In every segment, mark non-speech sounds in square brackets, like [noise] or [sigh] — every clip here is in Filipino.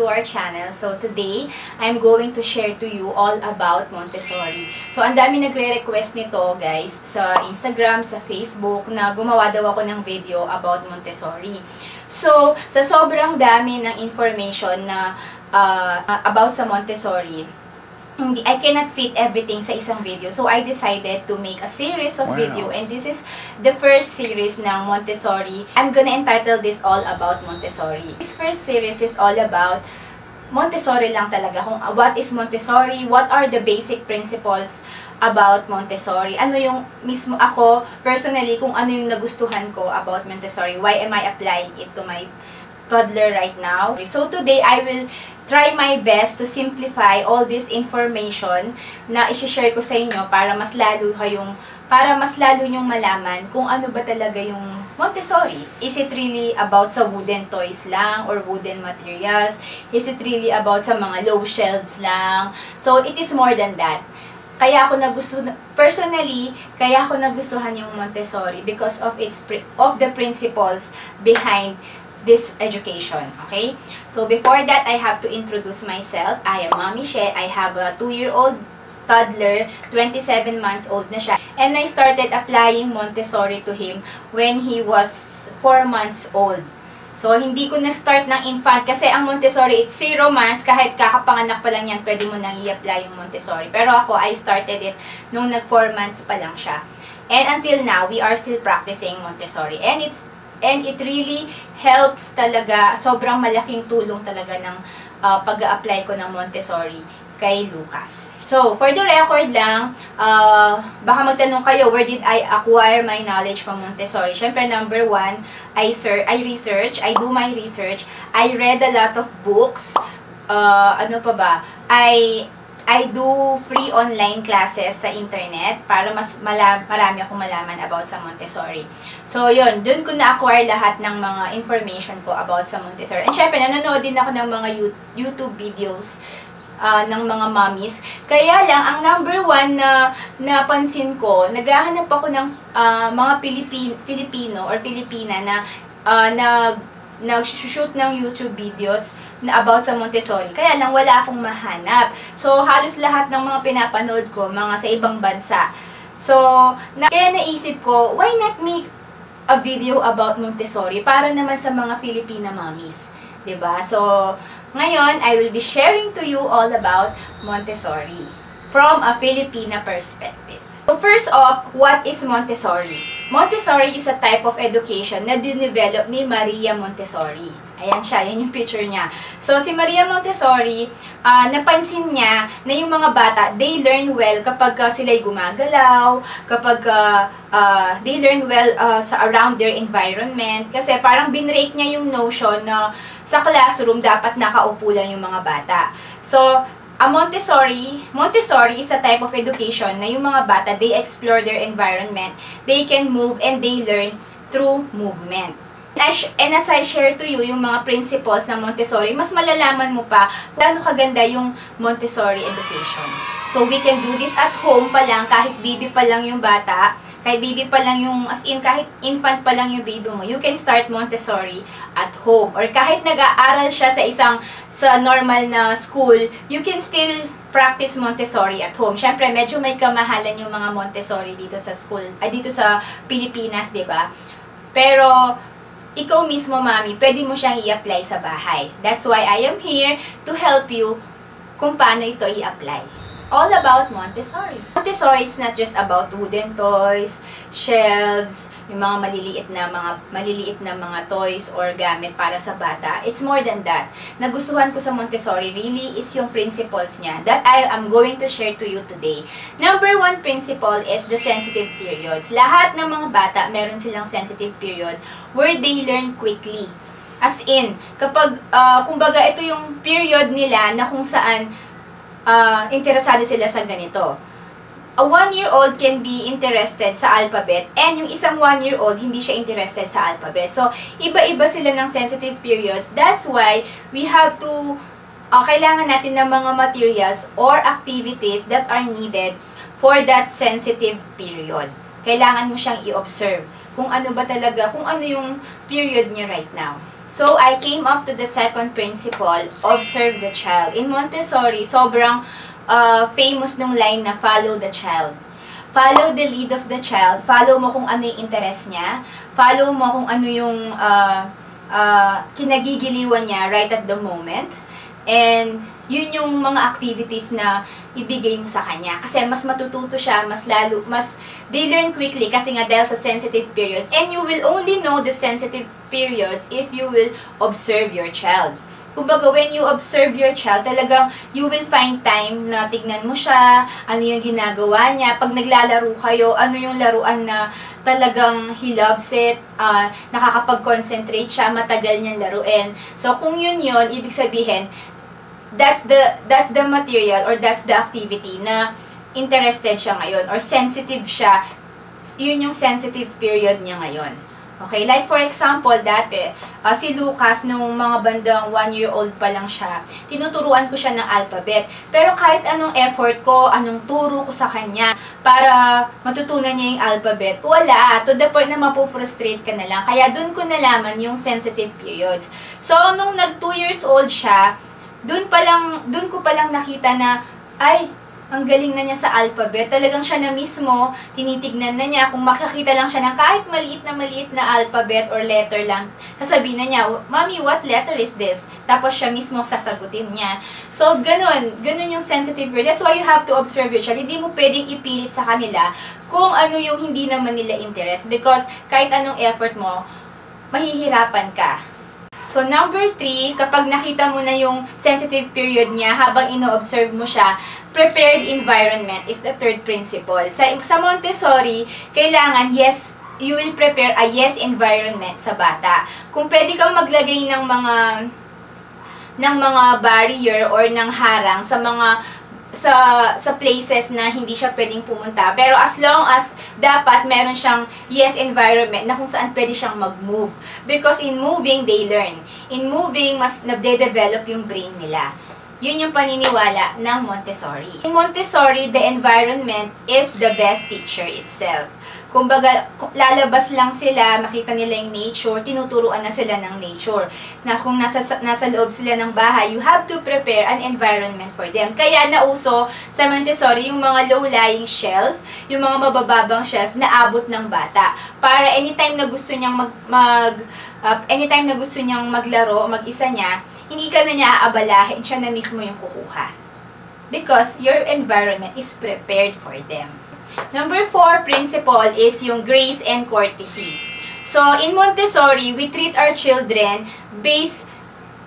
To our channel. So today, I'm going to share to you all about Montessori. So ang dami nagre-request nito guys sa Instagram, sa Facebook na gumawa daw ako ng video about Montessori. So sa sobrang dami ng information na uh, about sa Montessori, hindi, I cannot fit everything sa isang video. So, I decided to make a series of Wow. video. And this is the first series ng Montessori. I'm gonna entitle this all about Montessori. This first series is all about Montessori lang talaga. Kung uh, what is Montessori, what are the basic principles about Montessori. Ano yung mismo ako, personally, kung ano yung nagustuhan ko about Montessori. Why am I applying it to my toddler right now. So today, I will try my best to simplify all this information na isi-share ko sa inyo para mas lalo kayong para mas lalo nyong malaman kung ano ba talaga yung Montessori. Is it really about sa wooden toys lang or wooden materials? Is it really about sa mga low shelves lang? So, it is more than that kaya ako nagustuhan personally kaya ako nagustuhan yung Montessori because of its of the principles behind this education okay so before that I have to introduce myself I am Mommy She I have a 2-year-old toddler 27 months old na siya and I started applying Montessori to him when he was 4 months old So, hindi ko na-start ng infant kasi ang Montessori, it's zero months. Kahit kakapanganak pa lang yan, pwede mo nang i-apply yung Montessori. Pero ako, I started it nung nag 4 months pa lang siya. And until now, we are still practicing Montessori. And it's and it really helps talaga, sobrang malaking tulong talaga ng uh, pag-apply ko ng Montessori kay Lucas. So, for the record lang, uh, baka magtanong kayo, where did I acquire my knowledge from Montessori? Siyempre, number one, I, ser I research, I do my research, I read a lot of books, uh, ano pa ba, I I do free online classes sa internet para mas mala marami akong malaman about sa Montessori. So, yun, dun ko na-acquire lahat ng mga information ko about sa Montessori. And syempre, nanonood din ako ng mga You- YouTube videos ah, ng mga mommies. Kaya lang, ang number one na napansin ko, naghahanap ako ng ah, mga Pilipin, Filipino or Filipina na ah, nag nag-shoot ng YouTube videos na about sa Montessori. Kaya lang wala akong mahanap. So, halos lahat ng mga pinapanood ko, mga sa ibang bansa. So, na, kaya naisip ko, why not make a video about Montessori para naman sa mga Filipina mommies. 'di ba? So, ngayon, I will be sharing to you all about Montessori from a Filipina perspective. So, first off, what is Montessori? Montessori is a type of education na dinevelop ni Maria Montessori. Ayan siya, yan yung picture niya. So, si Maria Montessori, ah, napansin niya na yung mga bata, they learn well kapag ah, sila'y gumagalaw, kapag ah, ah, they learn well ah, sa around their environment. Kasi parang binrake niya yung notion na sa classroom dapat nakaupo lang yung mga bata. So, a Montessori, Montessori is a type of education na yung mga bata, they explore their environment, they can move and they learn through movement. And as, I share to you yung mga principles ng Montessori, mas malalaman mo pa kung gaano kaganda yung Montessori education. So, we can do this at home pa lang, kahit baby pa lang yung bata, kahit baby pa lang yung, as in, kahit infant pa lang yung baby mo, you can start Montessori at home. Or kahit nag-aaral siya sa isang, sa normal na school, you can still practice Montessori at home. Siyempre, medyo may kamahalan yung mga Montessori dito sa school, ay dito sa Pilipinas, ba? Pero, ikaw mismo, mami, pwede mo siyang i-apply sa bahay. That's why I am here to help you kung paano ito i-apply. All about Montessori. Montessori is not just about wooden toys, shelves, yung mga maliliit na mga maliliit na mga toys or gamit para sa bata. It's more than that. Nagustuhan ko sa Montessori really is yung principles niya that I am going to share to you today. Number one principle is the sensitive periods. Lahat ng mga bata meron silang sensitive period where they learn quickly. As in, kapag, ah, kumbaga, ito yung period nila na kung saan ah, interesado sila sa ganito. A one-year-old can be interested sa alphabet and yung isang one-year-old hindi siya interested sa alphabet. So, iba-iba sila ng sensitive periods. That's why we have to, ah, kailangan natin ng mga materials or activities that are needed for that sensitive period. Kailangan mo siyang i-observe kung ano ba talaga, kung ano yung period niya right now. So, I came up to the second principle, observe the child. In Montessori, sobrang uh, famous nung line na follow the child. Follow the lead of the child. Follow mo kung ano yung interest niya. Follow mo kung ano yung uh, uh, kinagigiliwan niya right at the moment. And yun yung mga activities na ibigay mo sa kanya. Kasi mas matututo siya, mas lalo, mas, they learn quickly kasi nga dahil sa sensitive periods. And you will only know the sensitive periods if you will observe your child. Kumbaga, when you observe your child, talagang you will find time na tignan mo siya, ano yung ginagawa niya. Pag naglalaro kayo, ano yung laruan na talagang he loves it, uh, nakakapag-concentrate siya, matagal niyang laruin. So, kung yun yun, ibig sabihin, that's the that's the material or that's the activity na interested siya ngayon or sensitive siya. Yun yung sensitive period niya ngayon. Okay, like for example, dati, uh, si Lucas, nung mga bandang one year old pa lang siya, tinuturuan ko siya ng alphabet. Pero kahit anong effort ko, anong turo ko sa kanya para matutunan niya yung alphabet, wala. To the point na mapufrustrate ka na lang. Kaya dun ko nalaman yung sensitive periods. So, nung nag 2 years old siya, dun pa lang, dun ko pa lang nakita na, ay, ang galing na niya sa alphabet. Talagang siya na mismo, tinitignan na niya, kung makakita lang siya ng kahit maliit na maliit na alphabet or letter lang, sasabihin na niya, Mommy, what letter is this? Tapos siya mismo sasagutin niya. So, ganun. Ganun yung sensitive word. That's why you have to observe your child. Hindi mo pwedeng ipilit sa kanila kung ano yung hindi naman nila interest. Because kahit anong effort mo, mahihirapan ka. So, number three, kapag nakita mo na yung sensitive period niya habang ino-observe mo siya, prepared environment is the third principle. Sa, sa Montessori, kailangan, yes, you will prepare a yes environment sa bata. Kung pwede kang maglagay ng mga ng mga barrier or ng harang sa mga sa sa places na hindi siya pwedeng pumunta. Pero as long as dapat meron siyang yes environment na kung saan pwede siyang mag-move. Because in moving, they learn. In moving, mas nabde-develop yung brain nila. Yun yung paniniwala ng Montessori. In Montessori, the environment is the best teacher itself. Kumbaga, lalabas lang sila, makita nila yung nature, tinuturuan na sila ng nature. Na kung nasa, nasa loob sila ng bahay, you have to prepare an environment for them. Kaya nauso sa Montessori yung mga low-lying shelf, yung mga mabababang shelf na abot ng bata. Para anytime na gusto niyang mag, mag uh, anytime na gusto niyang maglaro, mag-isa niya, hindi ka na niya aabalahin, siya na mismo yung kukuha. Because your environment is prepared for them. Number four principle is yung grace and courtesy. So, in Montessori, we treat our children based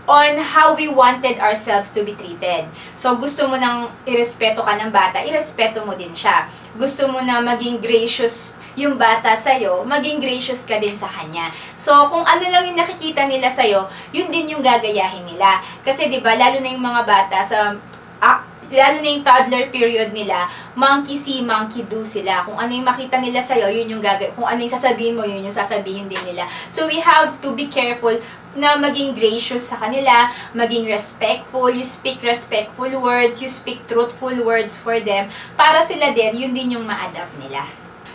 on how we wanted ourselves to be treated. So, gusto mo nang irespeto ka ng bata, irespeto mo din siya. Gusto mo na maging gracious yung bata sa'yo, maging gracious ka din sa kanya. So, kung ano lang yung nakikita nila sa'yo, yun din yung gagayahin nila. Kasi, di ba, lalo na yung mga bata sa ah, lalo na yung toddler period nila, monkey see, monkey do sila. Kung ano yung makita nila sa'yo, yun yung gagawin. Kung ano yung sasabihin mo, yun yung sasabihin din nila. So, we have to be careful na maging gracious sa kanila, maging respectful, you speak respectful words, you speak truthful words for them, para sila din, yun din yung ma-adapt nila.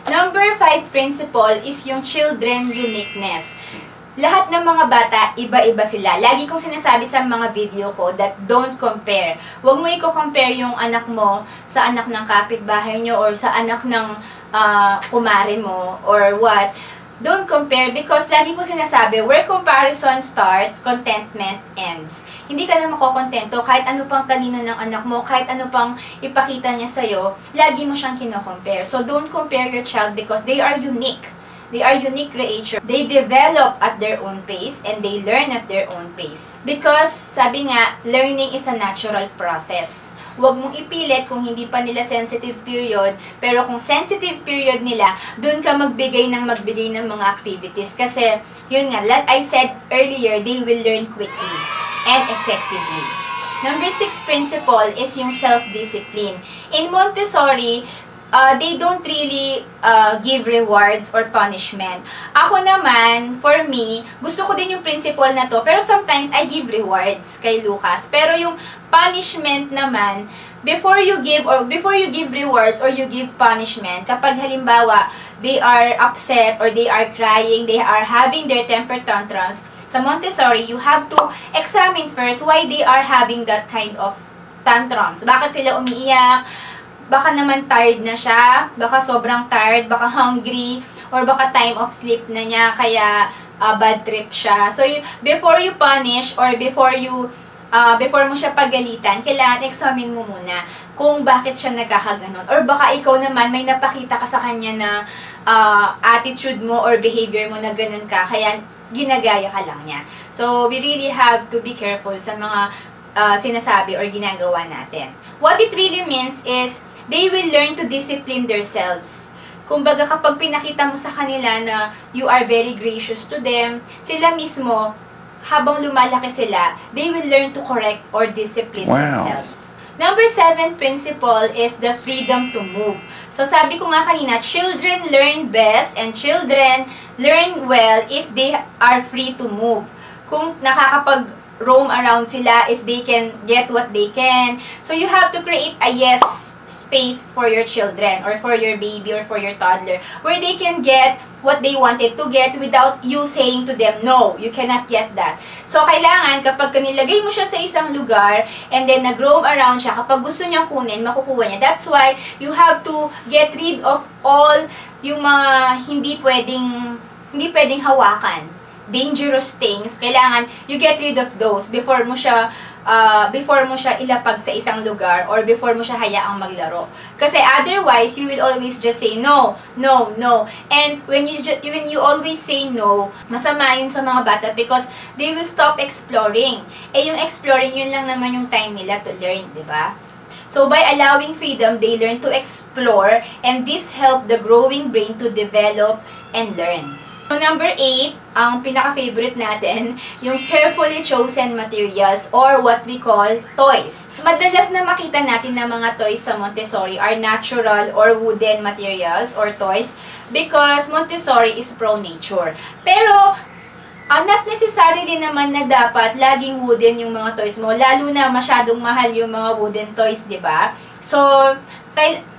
Number five principle is yung children uniqueness lahat ng mga bata, iba-iba sila. Lagi kong sinasabi sa mga video ko that don't compare. Huwag mo i-compare yung anak mo sa anak ng kapitbahay nyo or sa anak ng uh, kumare mo or what. Don't compare because lagi ko sinasabi, where comparison starts, contentment ends. Hindi ka na makokontento kahit ano pang talino ng anak mo, kahit ano pang ipakita niya sa'yo, lagi mo siyang kino-compare. So don't compare your child because they are unique They are unique creatures. They develop at their own pace and they learn at their own pace. Because, sabi nga, learning is a natural process. Huwag mong ipilit kung hindi pa nila sensitive period, pero kung sensitive period nila, dun ka magbigay ng magbigay ng mga activities. Kasi, yun nga, like I said earlier, they will learn quickly and effectively. Number six principle is yung self-discipline. In Montessori, uh, they don't really uh, give rewards or punishment. Ako naman, for me, gusto ko din yung principle na to, pero sometimes I give rewards kay Lucas. Pero yung punishment naman, before you give or before you give rewards or you give punishment, kapag halimbawa, they are upset or they are crying, they are having their temper tantrums, sa Montessori, you have to examine first why they are having that kind of tantrums. Bakit sila umiiyak? Baka naman tired na siya, baka sobrang tired, baka hungry, or baka time of sleep na niya, kaya uh, bad trip siya. So, you, before you punish or before you uh, before mo siya pagalitan, kailangan examine mo muna kung bakit siya nagkakaganon. Or baka ikaw naman may napakita ka sa kanya na uh, attitude mo or behavior mo na ganun ka, kaya ginagaya ka lang niya. So, we really have to be careful sa mga uh, sinasabi or ginagawa natin. What it really means is, they will learn to discipline themselves. Kumbaga, kapag pinakita mo sa kanila na you are very gracious to them, sila mismo, habang lumalaki sila, they will learn to correct or discipline wow. themselves. Number seven principle is the freedom to move. So, sabi ko nga kanina, children learn best and children learn well if they are free to move. Kung nakakapag roam around sila, if they can get what they can. So, you have to create a yes space for your children or for your baby or for your toddler where they can get what they wanted to get without you saying to them, no, you cannot get that. So, kailangan kapag nilagay mo siya sa isang lugar and then nag-roam around siya, kapag gusto niyang kunin, makukuha niya. That's why you have to get rid of all yung mga hindi pwedeng hindi pwedeng hawakan dangerous things, kailangan you get rid of those before mo siya uh, before mo siya ilapag sa isang lugar or before mo siya hayaang maglaro. Kasi otherwise, you will always just say no, no, no. And when you when you always say no, masama yun sa mga bata because they will stop exploring. Eh yung exploring, yun lang naman yung time nila to learn, di ba? So by allowing freedom, they learn to explore and this help the growing brain to develop and learn. So, number 8, ang pinaka-favorite natin, yung carefully chosen materials or what we call toys. Madalas na makita natin na mga toys sa Montessori are natural or wooden materials or toys because Montessori is pro-nature. Pero, uh, not necessarily naman na dapat laging wooden yung mga toys mo, lalo na masyadong mahal yung mga wooden toys, di ba? So,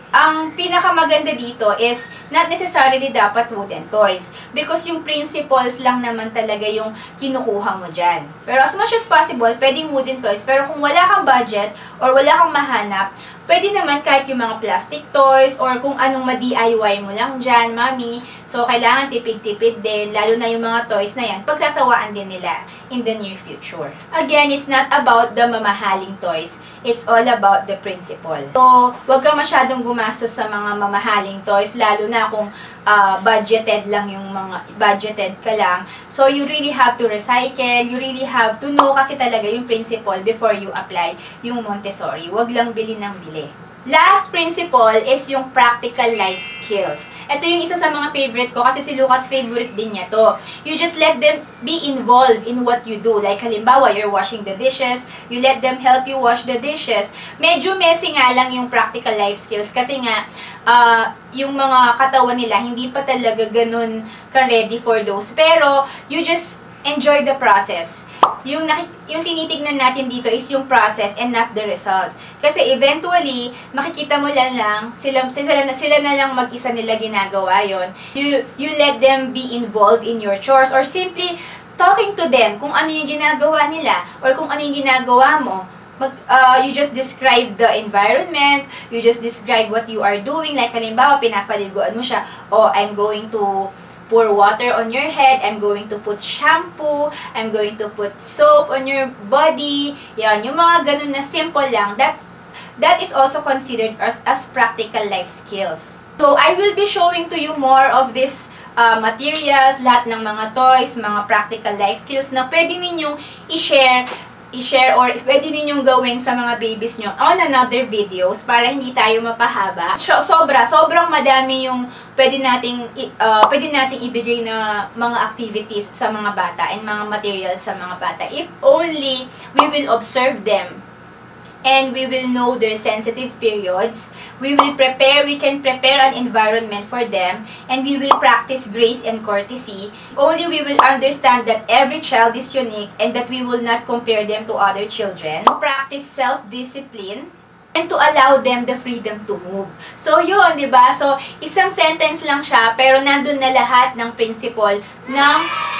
ang pinakamaganda dito is not necessarily dapat wooden toys. Because yung principles lang naman talaga yung kinukuha mo dyan. Pero as much as possible, pwedeng wooden toys. Pero kung wala kang budget or wala kang mahanap, Pwede naman kahit yung mga plastic toys or kung anong ma-DIY mo lang dyan, mami. So, kailangan tipid-tipid din, lalo na yung mga toys na yan, pagsasawaan din nila in the near future. Again, it's not about the mamahaling toys. It's all about the principle. So, wag ka masyadong gumastos sa mga mamahaling toys, lalo na kung uh, budgeted lang yung mga, budgeted ka lang. So, you really have to recycle, you really have to know kasi talaga yung principle before you apply yung Montessori. Wag lang bili ng bili. Last principle is yung practical life skills. Ito yung isa sa mga favorite ko kasi si Lucas favorite din niya to. You just let them be involved in what you do. Like halimbawa, you're washing the dishes, you let them help you wash the dishes. Medyo messy nga lang yung practical life skills kasi nga uh, yung mga katawan nila hindi pa talaga ganun ka-ready for those. Pero you just enjoy the process yung, yung tinitignan natin dito is yung process and not the result. Kasi eventually, makikita mo lang lang, sila, sila, sila na lang mag-isa nila ginagawa yon you, you let them be involved in your chores or simply talking to them kung ano yung ginagawa nila or kung ano yung ginagawa mo. Mag, uh, you just describe the environment, you just describe what you are doing. Like, halimbawa, pinapaliguan mo siya, oh, I'm going to pour water on your head. I'm going to put shampoo. I'm going to put soap on your body. Yan, yung mga ganun na simple lang. That's, that is also considered as, practical life skills. So, I will be showing to you more of this uh, materials, lahat ng mga toys, mga practical life skills na pwede ninyong i-share i-share or pwede ninyong gawin sa mga babies nyo on another videos para hindi tayo mapahaba. So, sobra, sobrang madami yung pwede nating, uh, pwede nating ibigay na mga activities sa mga bata and mga materials sa mga bata. If only we will observe them and we will know their sensitive periods. We will prepare, we can prepare an environment for them, and we will practice grace and courtesy. Only we will understand that every child is unique and that we will not compare them to other children. Practice self-discipline and to allow them the freedom to move. So, yun, di ba? So, isang sentence lang siya, pero nandun na lahat ng principle ng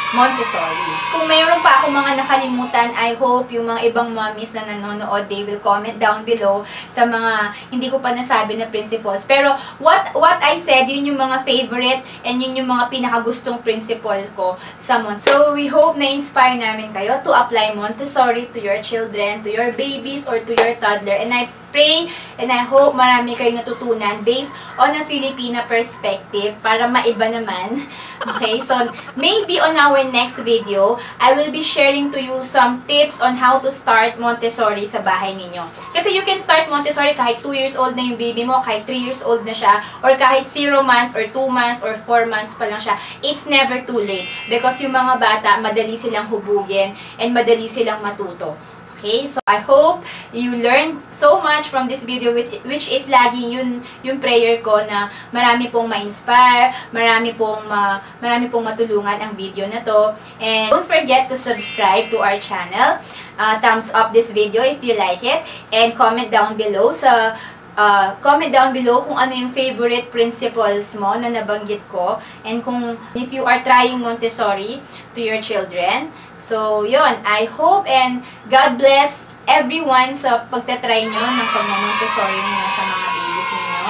Montessori. Kung mayroon pa ako mga nakalimutan, I hope yung mga ibang mommies na nanonood, they will comment down below sa mga hindi ko pa nasabi na principles. Pero what what I said, yun yung mga favorite and yun yung mga pinakagustong principle ko sa Montessori. So we hope na inspire namin kayo to apply Montessori to your children, to your babies, or to your toddler. And I pray and I hope marami kayong natutunan based on a Filipina perspective para maiba naman. [laughs] Okay, so maybe on our next video, I will be sharing to you some tips on how to start Montessori sa bahay ninyo. Kasi you can start Montessori kahit 2 years old na yung baby mo, kahit 3 years old na siya, or kahit 0 months, or 2 months, or 4 months pa lang siya. It's never too late. Because yung mga bata, madali silang hubugin and madali silang matuto. Okay? So, I hope you learned so much from this video, which is lagi yun, yung prayer ko na marami pong ma-inspire, marami pong, ma, marami pong matulungan ang video na to. And don't forget to subscribe to our channel. Uh, thumbs up this video if you like it. And comment down below sa uh, comment down below kung ano yung favorite principles mo na nabanggit ko and kung if you are trying Montessori to your children. So, yon I hope and God bless everyone sa pagtatry nyo ng pag-Montessori niyo sa mga babies ninyo.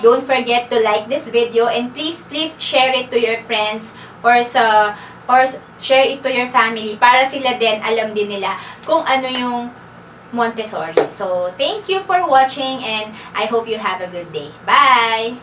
Don't forget to like this video and please, please share it to your friends or sa or share it to your family para sila din alam din nila kung ano yung Montessori. So, thank you for watching and I hope you have a good day. Bye!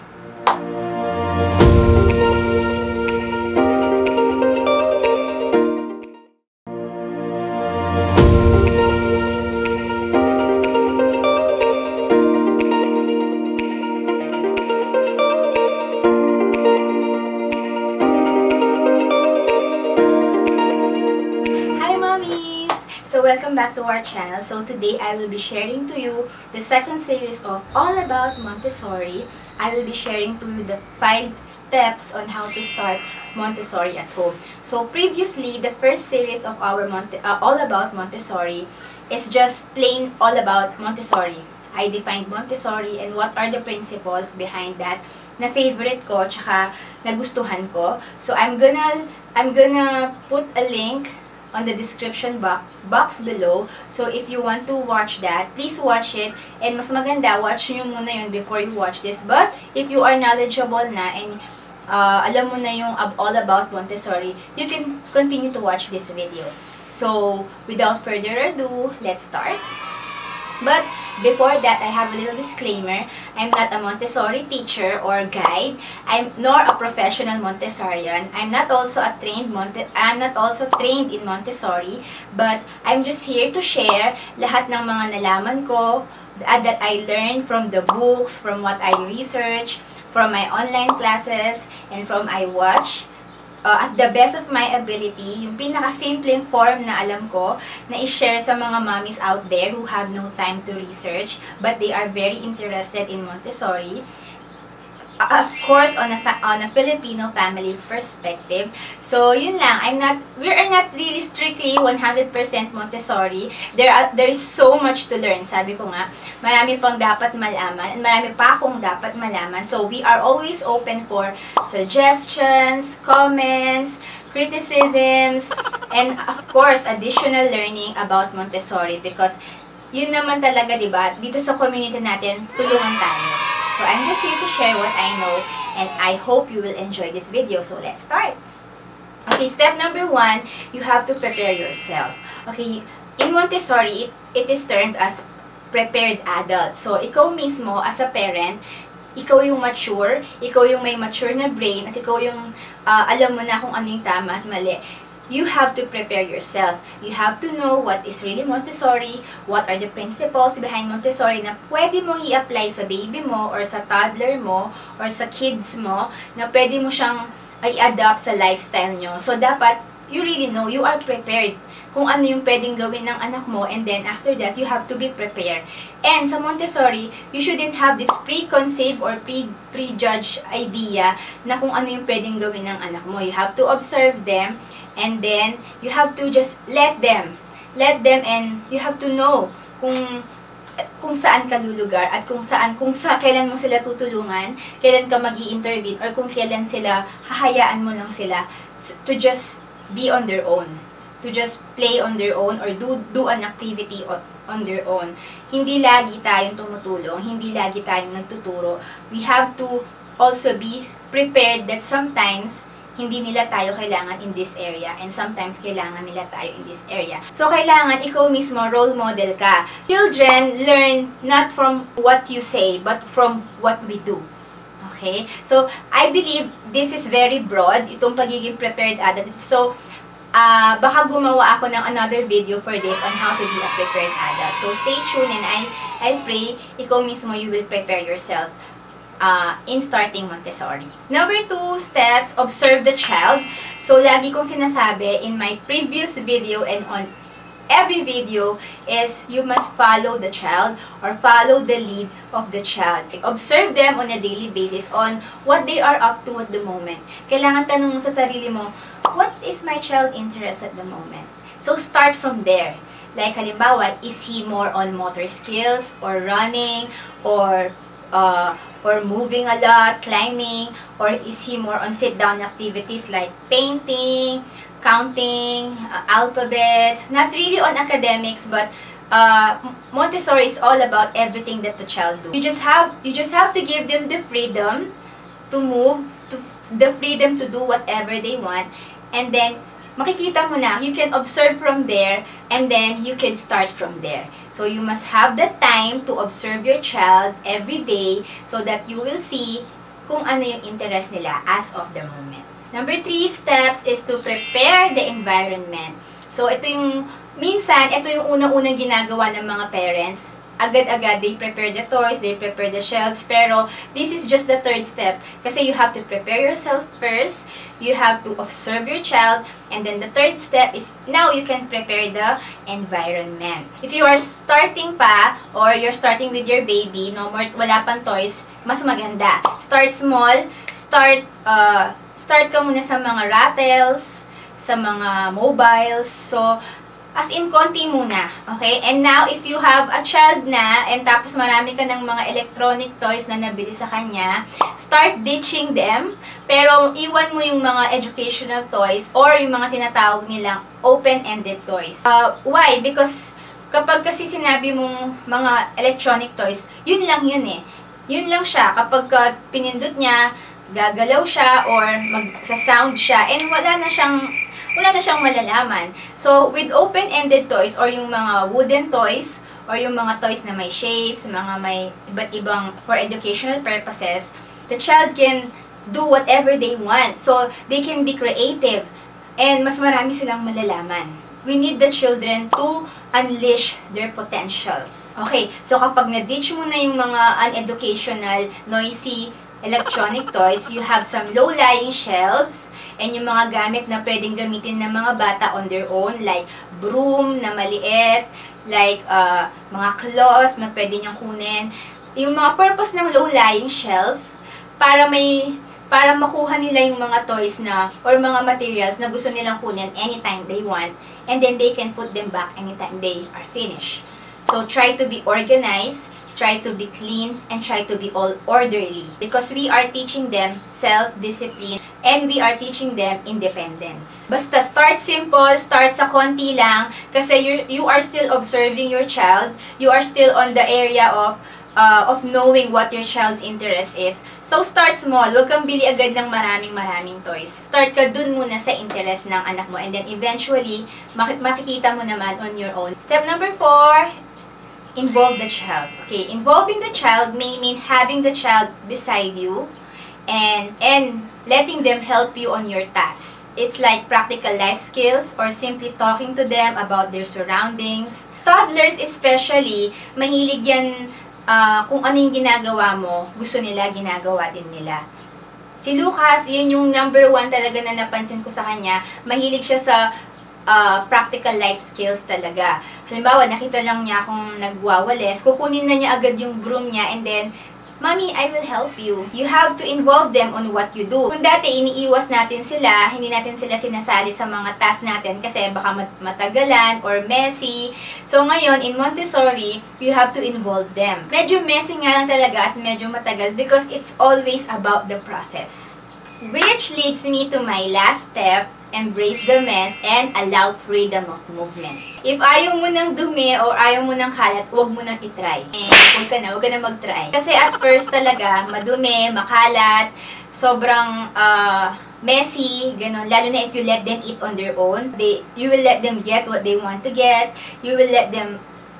Back to our channel. So today I will be sharing to you the second series of All About Montessori. I will be sharing to you the 5 steps on how to start Montessori at home. So previously, the first series of our Monte uh, All About Montessori is just plain All About Montessori. I defined Montessori and what are the principles behind that na favorite ko tsaka nagustuhan ko. So I'm gonna I'm gonna put a link on the description box, box below. So, if you want to watch that, please watch it. And mas maganda, watch nyo muna yun before you watch this. But, if you are knowledgeable na and uh, alam mo na yung all about Montessori, you can continue to watch this video. So, without further ado, let's start. But before that, I have a little disclaimer. I'm not a Montessori teacher or guide. I'm nor a professional Montessorian. I'm not also a trained Monte I'm not also trained in Montessori, but I'm just here to share lahat ng mga nalaman ko uh, that I learned from the books, from what I research, from my online classes, and from I watch uh, at the best of my ability, yung pinaka-simpleng form na alam ko, na i-share sa mga mommies out there who have no time to research, but they are very interested in Montessori of course on a on a Filipino family perspective. So yun lang, I'm not we are not really strictly 100% Montessori. There are there's so much to learn. Sabi ko nga, marami pang dapat malaman and marami pa akong dapat malaman. So we are always open for suggestions, comments, criticisms, and of course additional learning about Montessori because yun naman talaga, 'di ba? Dito sa community natin, tulungan tayo. So I'm just here to share what I know and I hope you will enjoy this video. So let's start. Okay, step number one, you have to prepare yourself. Okay, in Montessori, it, it is termed as prepared adult. So, ikaw mismo, as a parent, ikaw yung mature, ikaw yung may mature na brain, at ikaw yung uh, alam mo na kung ano yung tama at mali you have to prepare yourself. You have to know what is really Montessori, what are the principles behind Montessori na pwede mong i-apply sa baby mo or sa toddler mo or sa kids mo na pwede mo siyang i-adapt sa lifestyle nyo. So, dapat you really know, you are prepared kung ano yung pwedeng gawin ng anak mo and then after that, you have to be prepared. And sa Montessori, you shouldn't have this preconceived or pre idea na kung ano yung pwedeng gawin ng anak mo. You have to observe them And then, you have to just let them. Let them and you have to know kung kung saan ka lulugar at kung saan, kung sa, kailan mo sila tutulungan, kailan ka mag intervene or kung kailan sila, hahayaan mo lang sila to just be on their own. To just play on their own or do, do an activity on, on their own. Hindi lagi tayong tumutulong, hindi lagi tayong nagtuturo. We have to also be prepared that sometimes hindi nila tayo kailangan in this area and sometimes kailangan nila tayo in this area. So, kailangan ikaw mismo role model ka. Children learn not from what you say but from what we do. Okay? So, I believe this is very broad, itong pagiging prepared adult. So, uh, baka gumawa ako ng another video for this on how to be a prepared adult. So, stay tuned and I, I pray ikaw mismo you will prepare yourself uh, in starting Montessori. Number two steps, observe the child. So, lagi kong sinasabi in my previous video and on every video is you must follow the child or follow the lead of the child. Observe them on a daily basis on what they are up to at the moment. Kailangan tanong mo sa sarili mo, what is my child interest at the moment? So, start from there. Like, halimbawa, is he more on motor skills or running or uh, or moving a lot, climbing, or is he more on sit-down activities like painting, counting, uh, alphabets, not really on academics, but uh, Montessori is all about everything that the child do. You just have you just have to give them the freedom to move, to the freedom to do whatever they want, and then makikita mo na, you can observe from there, and then you can start from there. So, you must have the time to observe your child every day so that you will see kung ano yung interest nila as of the moment. Number three steps is to prepare the environment. So, ito yung, minsan, ito yung unang-unang ginagawa ng mga parents agad-agad they prepare the toys, they prepare the shelves, pero this is just the third step. Kasi you have to prepare yourself first, you have to observe your child, and then the third step is now you can prepare the environment. If you are starting pa, or you're starting with your baby, no more, wala pang toys, mas maganda. Start small, start, uh, start ka muna sa mga rattles, sa mga mobiles, so, As in, konti muna. Okay? And now, if you have a child na, and tapos marami ka ng mga electronic toys na nabili sa kanya, start ditching them. Pero, iwan mo yung mga educational toys or yung mga tinatawag nilang open-ended toys. Uh, why? Because, kapag kasi sinabi mong mga electronic toys, yun lang yun eh. Yun lang siya. Kapag uh, pinindot niya, gagalaw siya or magsa-sound siya, and wala na siyang wala na siyang malalaman. So, with open-ended toys or yung mga wooden toys or yung mga toys na may shapes, mga may iba't ibang for educational purposes, the child can do whatever they want. So, they can be creative and mas marami silang malalaman. We need the children to unleash their potentials. Okay, so kapag na-ditch mo na yung mga uneducational, noisy, electronic toys, you have some low-lying shelves, and yung mga gamit na pwedeng gamitin ng mga bata on their own, like broom na maliit, like uh, mga cloth na pwede niyang kunin. Yung mga purpose ng low-lying shelf, para may para makuha nila yung mga toys na or mga materials na gusto nilang kunin anytime they want and then they can put them back anytime they are finished. So try to be organized try to be clean, and try to be all orderly. Because we are teaching them self-discipline and we are teaching them independence. Basta start simple, start sa konti lang kasi you are still observing your child. You are still on the area of uh, of knowing what your child's interest is. So, start small. Huwag kang bili agad ng maraming-maraming toys. Start ka dun muna sa interest ng anak mo. And then, eventually, makikita mo naman on your own. Step number four involve the child. Okay, involving the child may mean having the child beside you and and letting them help you on your tasks. It's like practical life skills or simply talking to them about their surroundings. Toddlers especially, mahilig yan uh, kung ano yung ginagawa mo, gusto nila, ginagawa din nila. Si Lucas, yun yung number one talaga na napansin ko sa kanya. Mahilig siya sa uh, practical life skills talaga. Halimbawa, nakita lang niya akong nagwawalis, kukunin na niya agad yung broom niya and then, Mommy, I will help you. You have to involve them on what you do. Kung dati iniiwas natin sila, hindi natin sila sinasali sa mga task natin kasi baka matagalan or messy. So ngayon, in Montessori, you have to involve them. Medyo messy nga lang talaga at medyo matagal because it's always about the process. Which leads me to my last step, embrace the mess, and allow freedom of movement. If ayaw mo ng dumi or ayaw mo ng kalat, huwag mo nang itry. And huwag ka na, huwag ka na mag-try. Kasi at first talaga, madumi, makalat, sobrang uh, messy, ganun. Lalo na if you let them eat on their own. They, you will let them get what they want to get. You will let them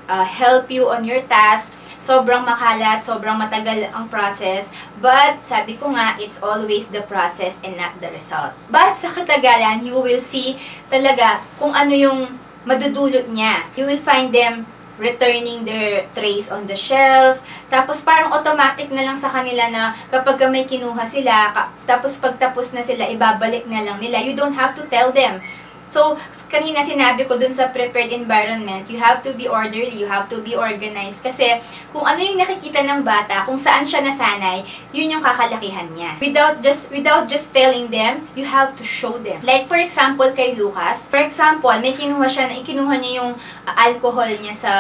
uh, help you on your task sobrang makalat, sobrang matagal ang process. But, sabi ko nga, it's always the process and not the result. But, sa katagalan, you will see talaga kung ano yung madudulot niya. You will find them returning their trays on the shelf. Tapos parang automatic na lang sa kanila na kapag may kinuha sila, tapos pagtapos na sila, ibabalik na lang nila. You don't have to tell them So, kanina sinabi ko dun sa prepared environment, you have to be orderly, you have to be organized. Kasi, kung ano yung nakikita ng bata, kung saan siya nasanay, yun yung kakalakihan niya. Without just, without just telling them, you have to show them. Like, for example, kay Lucas, for example, may kinuha siya, ikinuha niya yung uh, alcohol niya sa,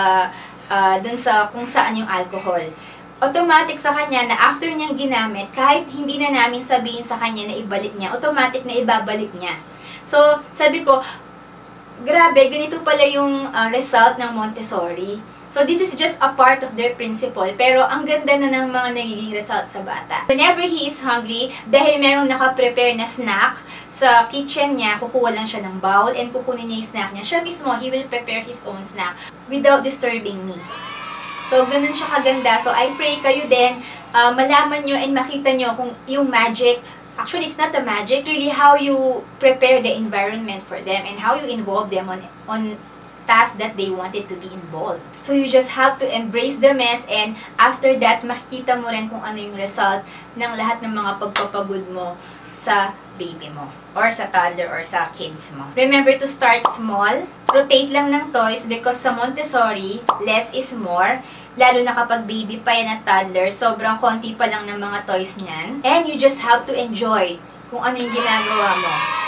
uh, dun sa kung saan yung alcohol automatic sa kanya na after niyang ginamit, kahit hindi na namin sabihin sa kanya na ibalik niya, automatic na ibabalik niya. So, sabi ko, grabe, ganito pala yung uh, result ng Montessori. So, this is just a part of their principle. Pero, ang ganda na ng mga nagiging result sa bata. Whenever he is hungry, dahil merong naka-prepare na snack sa kitchen niya, kukuha lang siya ng bowl and kukunin niya yung snack niya. Siya mismo, he will prepare his own snack without disturbing me. So, ganun siya kaganda. So, I pray kayo din, uh, malaman nyo and makita nyo kung yung magic actually it's not the magic really how you prepare the environment for them and how you involve them on on tasks that they wanted to be involved. So you just have to embrace the mess and after that makikita mo rin kung ano yung result ng lahat ng mga pagpapagod mo sa baby mo or sa toddler or sa kids mo. Remember to start small. Rotate lang ng toys because sa Montessori, less is more. Lalo na kapag baby pa yan at toddler, sobrang konti pa lang ng mga toys niyan. And you just have to enjoy kung ano yung ginagawa mo.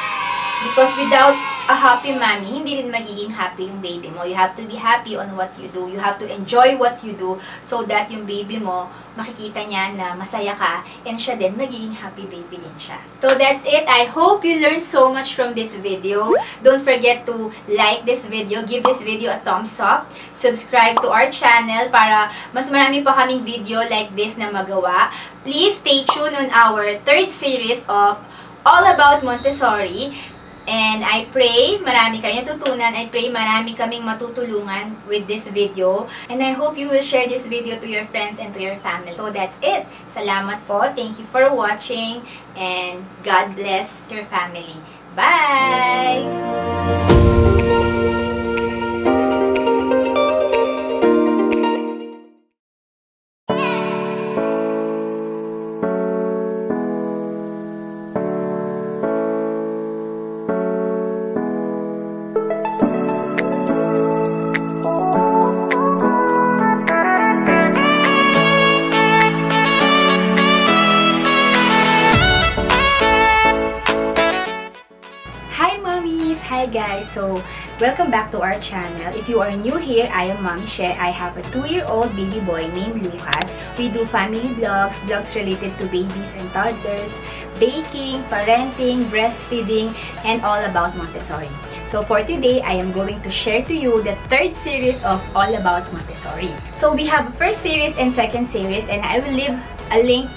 Because without a happy mommy, hindi rin magiging happy yung baby mo. You have to be happy on what you do. You have to enjoy what you do so that yung baby mo, makikita niya na masaya ka and siya din, magiging happy baby din siya. So that's it. I hope you learned so much from this video. Don't forget to like this video, give this video a thumbs up, subscribe to our channel para mas marami pa kaming video like this na magawa. Please stay tuned on our third series of All About Montessori. And I pray marami kayong tutunan. I pray marami kaming matutulungan with this video. And I hope you will share this video to your friends and to your family. So that's it. Salamat po. Thank you for watching. And God bless your family. Bye! Our channel. If you are new here, I am Mommy She. I have a 2-year-old baby boy named Lucas. We do family vlogs, vlogs related to babies and toddlers, baking, parenting, breastfeeding, and all about Montessori. So for today, I am going to share to you the third series of All About Montessori. So we have first series and second series and I will leave a link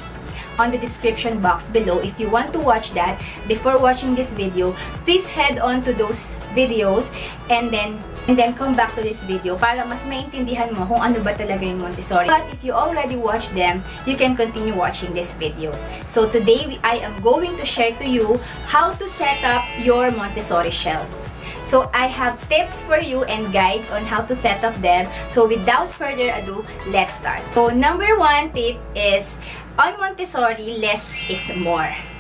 on the description box below. If you want to watch that, before watching this video, please head on to those videos and then and then come back to this video para mas maintindihan mo kung ano ba talaga yung Montessori. But if you already watched them, you can continue watching this video. So today, I am going to share to you how to set up your Montessori shelf. So I have tips for you and guides on how to set up them. So without further ado, let's start. So number one tip is on Montessori, less is more.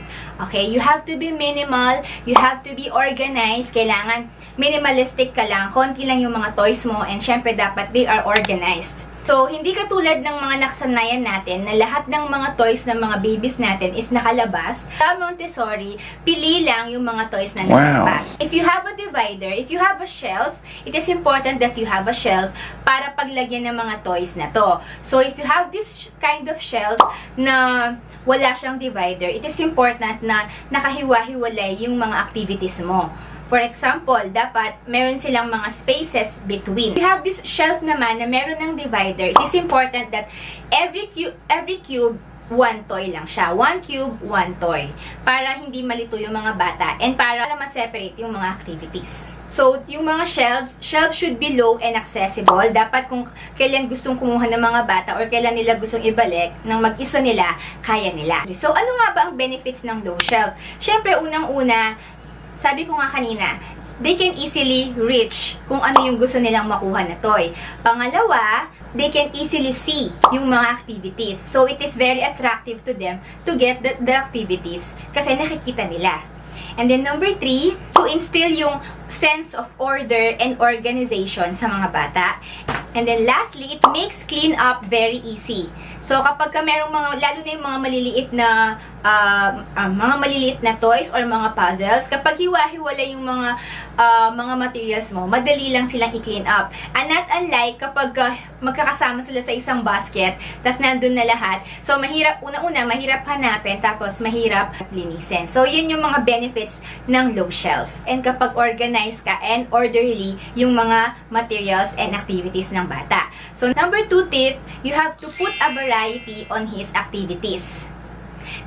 Okay, you have to be minimal, you have to be organized, kailangan minimalistic ka lang, konti lang yung mga toys mo, and syempre dapat they are organized. So, hindi katulad ng mga nakasanayan natin na lahat ng mga toys ng mga babies natin is nakalabas. Sa Montessori, pili lang yung mga toys na nakalabas. Wow. If you have a divider, if you have a shelf, it is important that you have a shelf para paglagyan ng mga toys na to. So, if you have this kind of shelf na wala siyang divider, it is important na nakahiwa-hiwalay yung mga activities mo. For example, dapat meron silang mga spaces between. We have this shelf naman na meron ng divider. It is important that every cube, every cube one toy lang siya. One cube, one toy. Para hindi malito yung mga bata and para ma-separate yung mga activities. So, yung mga shelves, shelves should be low and accessible. Dapat kung kailan gustong kumuha ng mga bata or kailan nila gustong ibalik, ng mag-isa nila, kaya nila. So, ano nga ba ang benefits ng low shelf? Siyempre, unang-una, sabi ko nga kanina, they can easily reach kung ano yung gusto nilang makuha na toy. Pangalawa, they can easily see yung mga activities. So, it is very attractive to them to get the, the activities kasi nakikita nila. And then number three, to instill yung sense of order and organization sa mga bata. And then lastly, it makes clean up very easy. So kapag ka merong mga, lalo na yung mga maliliit na, uh, uh, mga maliliit na toys or mga puzzles, kapag hiwa-hiwala yung mga, uh, mga materials mo, madali lang silang i-clean up. And not unlike kapag uh, magkakasama sila sa isang basket, tas nandun na lahat. So mahirap, una-una, mahirap hanapin, tapos mahirap linisin. So yun yung mga benefits ng low shelf. And kapag organized ka and orderly yung mga materials and activities ng bata. So number two tip, you have to put a variety on his activities.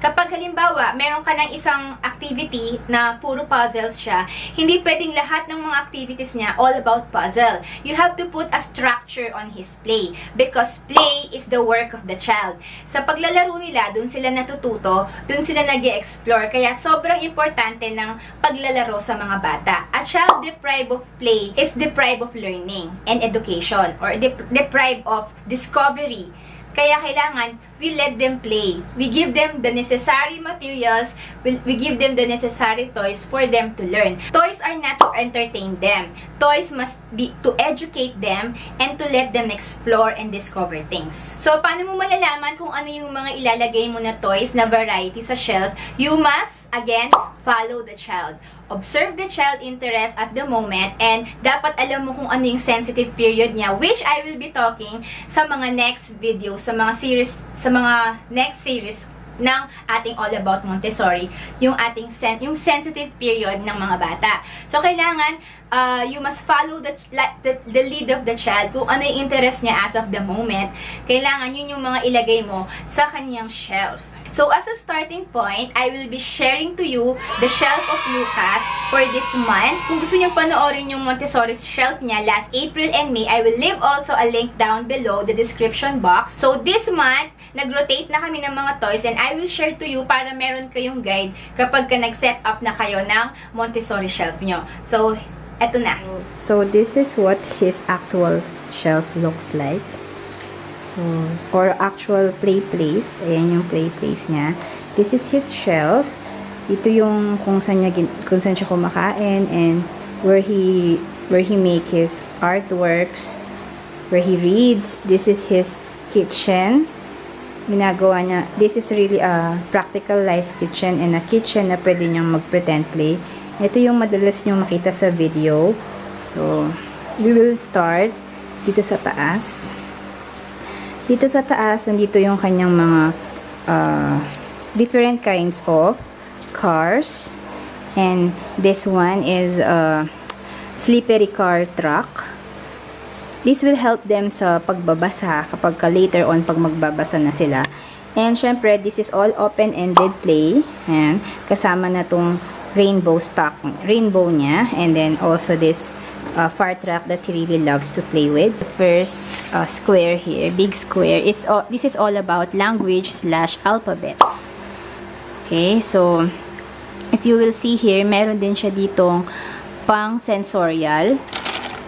Kapag halimbawa, meron ka ng isang activity na puro puzzles siya, hindi pwedeng lahat ng mga activities niya all about puzzle. You have to put a structure on his play because play is the work of the child. Sa paglalaro nila, dun sila natututo, dun sila nag explore Kaya sobrang importante ng paglalaro sa mga bata. A child deprived of play is deprived of learning and education or deprived of discovery kaya kailangan, we let them play. We give them the necessary materials, we, give them the necessary toys for them to learn. Toys are not to entertain them. Toys must be to educate them and to let them explore and discover things. So, paano mo malalaman kung ano yung mga ilalagay mo na toys na variety sa shelf? You must, again, follow the child observe the child interest at the moment and dapat alam mo kung ano yung sensitive period niya which I will be talking sa mga next video, sa mga series, sa mga next series ng ating All About Montessori, yung ating sen yung sensitive period ng mga bata. So, kailangan, uh, you must follow the, the, the lead of the child, kung ano yung interest niya as of the moment. Kailangan yun yung mga ilagay mo sa kanyang shelf. So, as a starting point, I will be sharing to you the shelf of Lucas for this month. Kung gusto niyong panoorin yung Montessori shelf niya last April and May, I will leave also a link down below the description box. So, this month, nag-rotate na kami ng mga toys and I will share to you para meron kayong guide kapag ka nag-set up na kayo ng Montessori shelf nyo. So, eto na. So, this is what his actual shelf looks like. So, or actual play place. Ayan yung play place niya. This is his shelf. Ito yung kung saan, niya, kung saan siya kumakain and where he where he make his artworks, where he reads. This is his kitchen. Ginagawa niya. This is really a practical life kitchen and a kitchen na pwede niyang mag-pretend play. Ito yung madalas niyong makita sa video. So, we will start dito sa taas. Dito sa taas, nandito yung kanyang mga uh, different kinds of cars. And this one is a slippery car truck. This will help them sa pagbabasa kapag ka later on pag magbabasa na sila. And syempre, this is all open-ended play. Ayan, kasama na tong rainbow stock, rainbow niya. And then also this uh, far track that he really loves to play with. The first uh, square here, big square, it's all, this is all about language slash alphabets. Okay, so if you will see here, meron din siya ditong pang sensorial.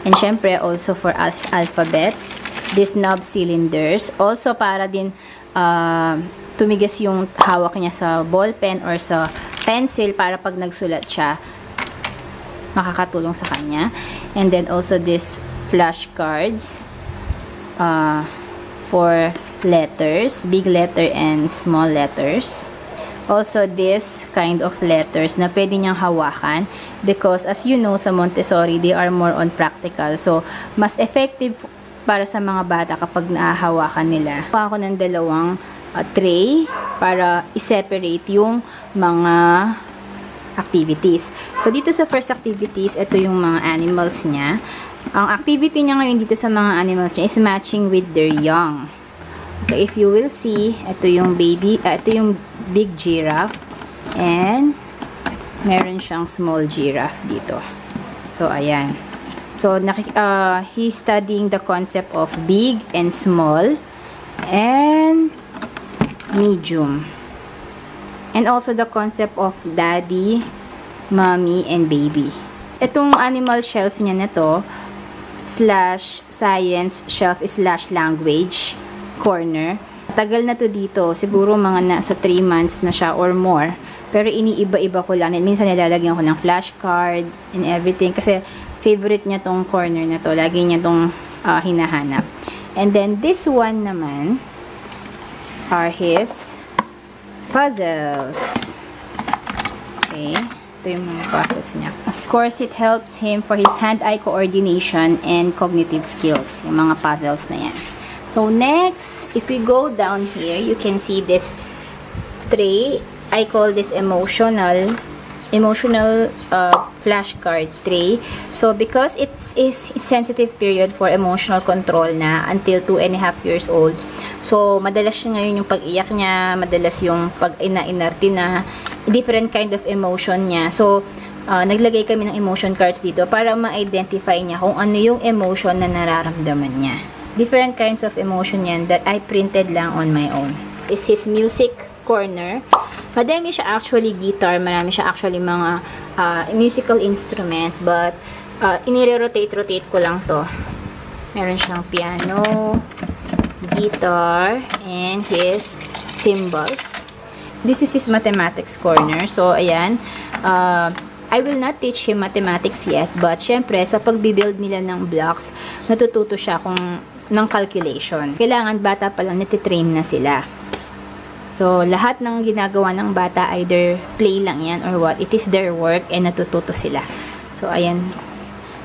And syempre also for al alphabets, these knob cylinders. Also para din uh, tumigas yung hawak niya sa ballpen or sa pencil para pag nagsulat siya, makakatulong sa kanya. And then also this flashcards. Uh, for letters, big letter and small letters. Also, this kind of letters na pwede niyang hawakan because as you know, sa Montessori, they are more on practical. So, mas effective para sa mga bata kapag naahawakan nila. Kuha ako ng dalawang uh, tray para i-separate yung mga activities. So, dito sa first activities, ito yung mga animals niya. Ang activity niya ngayon dito sa mga animals niya is matching with their young. Okay, if you will see, ito yung baby, uh, ito yung big giraffe and meron siyang small giraffe dito. So, ayan. So, uh, he's studying the concept of big and small and medium. And also the concept of daddy, mommy, and baby. Itong animal shelf niya na to, slash science shelf slash language corner. Tagal na to dito. Siguro mga nasa 3 months na siya or more. Pero iniiba-iba ko lang. And minsan nilalagyan ko ng flashcard and everything. Kasi favorite niya tong corner na to. Lagi niya tong uh, hinahanap. And then this one naman are his puzzles. Okay. Ito yung mga puzzles niya. Of course, it helps him for his hand-eye coordination and cognitive skills. Yung mga puzzles na yan. So, next, if we go down here, you can see this tray. I call this emotional emotional uh, flashcard tray. So, because it's is sensitive period for emotional control na until 2 and a half years old. So, madalas siya ngayon yung pag-iyak niya, madalas yung pag-ina-inerte na different kind of emotion niya. So, uh, naglagay kami ng emotion cards dito para ma-identify niya kung ano yung emotion na nararamdaman niya different kinds of emotion yan that I printed lang on my own. Is his music corner. Madami siya actually guitar, marami siya actually mga uh, musical instrument, but uh, inire-rotate-rotate ko lang to. Meron siyang piano, guitar, and his cymbals. This is his mathematics corner. So, ayan. Uh, I will not teach him mathematics yet, but syempre, sa pagbibuild nila ng blocks, natututo siya kung ng calculation. Kailangan bata pa lang natitrain na sila. So, lahat ng ginagawa ng bata, either play lang yan or what, it is their work and natututo sila. So, ayan.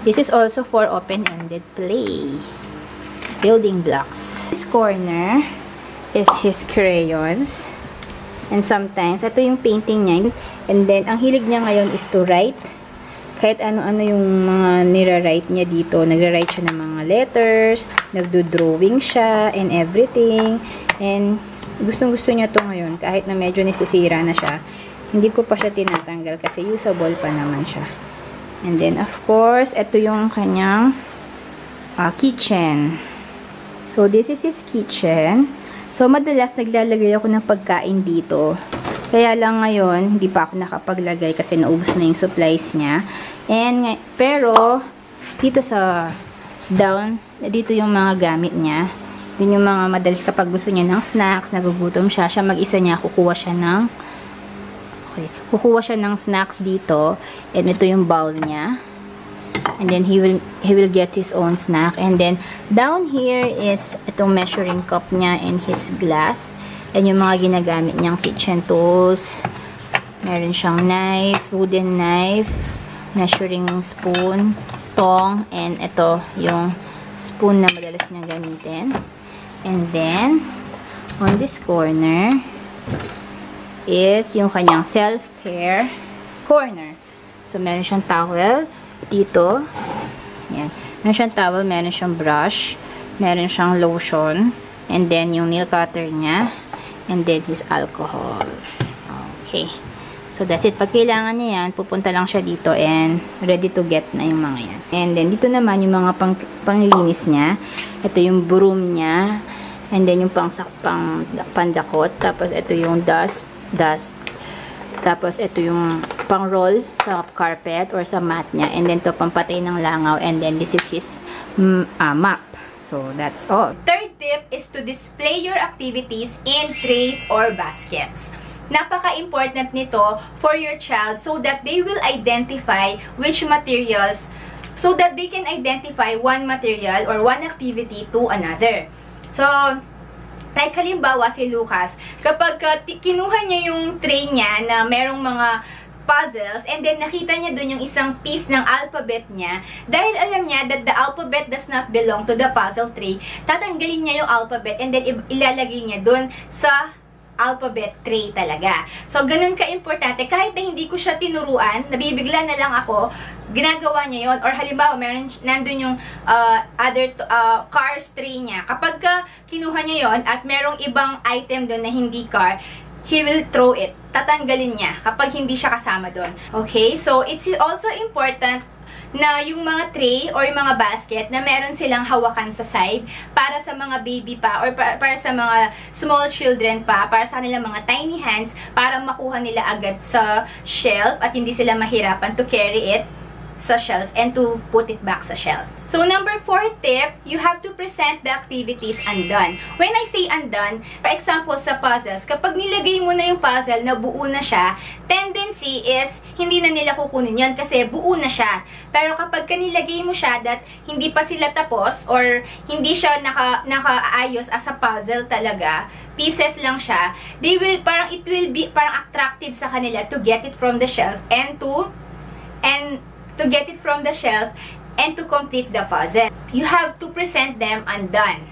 This is also for open-ended play. Building blocks. This corner is his crayons. And sometimes, ito yung painting niya. And then, ang hilig niya ngayon is to write kahit ano-ano yung mga nira-write niya dito. Nagra-write siya ng mga letters, nagdo-drawing siya, and everything. And gustong-gusto niya to ngayon, kahit na medyo nasisira na siya. Hindi ko pa siya tinatanggal kasi usable pa naman siya. And then, of course, ito yung kanyang uh, kitchen. So, this is his kitchen. So, madalas naglalagay ako ng pagkain dito. Kaya lang ngayon, hindi pa ako nakapaglagay kasi naubos na yung supplies niya. And, pero, dito sa down, dito yung mga gamit niya. Din yung mga madalas kapag gusto niya ng snacks, nagugutom siya, siya mag-isa niya, kukuha siya ng okay, kukuha siya ng snacks dito. And ito yung bowl niya. And then he will he will get his own snack. And then down here is itong measuring cup niya and his glass. Yan yung mga ginagamit niyang kitchen tools. Meron siyang knife, wooden knife, measuring spoon, tong, and ito yung spoon na madalas niyang gamitin. And then, on this corner, is yung kanyang self-care corner. So, meron siyang towel dito. Yan. Meron siyang towel, meron siyang brush, meron siyang lotion, and then yung nail cutter niya, and then his alcohol. Okay. So, that's it. Pag kailangan niya yan, pupunta lang siya dito and ready to get na yung mga yan. And then, dito naman yung mga pang, panglinis niya. Ito yung broom niya. And then, yung pang, pang pandakot. Tapos, ito yung dust, dust. Tapos, ito yung pang roll sa carpet or sa mat niya. And then, to pampatay ng langaw. And then, this is his mm, uh, map. So, that's all. Third tip is to display your activities in trays or baskets. Napaka-important nito for your child so that they will identify which materials so that they can identify one material or one activity to another. So, Like halimbawa si Lucas, kapag uh, kinuha niya yung tray niya na merong mga puzzles and then nakita niya dun yung isang piece ng alphabet niya dahil alam niya that the alphabet does not belong to the puzzle tray tatanggalin niya yung alphabet and then ilalagay niya dun sa alphabet tray talaga. So, ganun ka-importante. Kahit na hindi ko siya tinuruan, nabibigla na lang ako, ginagawa niya yon Or halimbawa, meron, nandun yung uh, other uh, cars tray niya. Kapag ka kinuha niya yon at merong ibang item doon na hindi car, he will throw it. Tatanggalin niya kapag hindi siya kasama doon. Okay? So, it's also important na yung mga tray or mga basket na meron silang hawakan sa side para sa mga baby pa or para, para sa mga small children pa, para sa kanilang mga tiny hands para makuha nila agad sa shelf at hindi sila mahirapan to carry it sa shelf and to put it back sa shelf. So, number four tip, you have to present the activities undone. When I say undone, for example, sa puzzles, kapag nilagay mo na yung puzzle na buo na siya, tendency is hindi na nila kukunin yon kasi buo na siya. Pero kapag kanilagay mo siya that hindi pa sila tapos or hindi siya naka, nakaayos as a puzzle talaga, pieces lang siya, they will, parang it will be parang attractive sa kanila to get it from the shelf and to and to get it from the shelf and to complete the puzzle. You have to present them undone.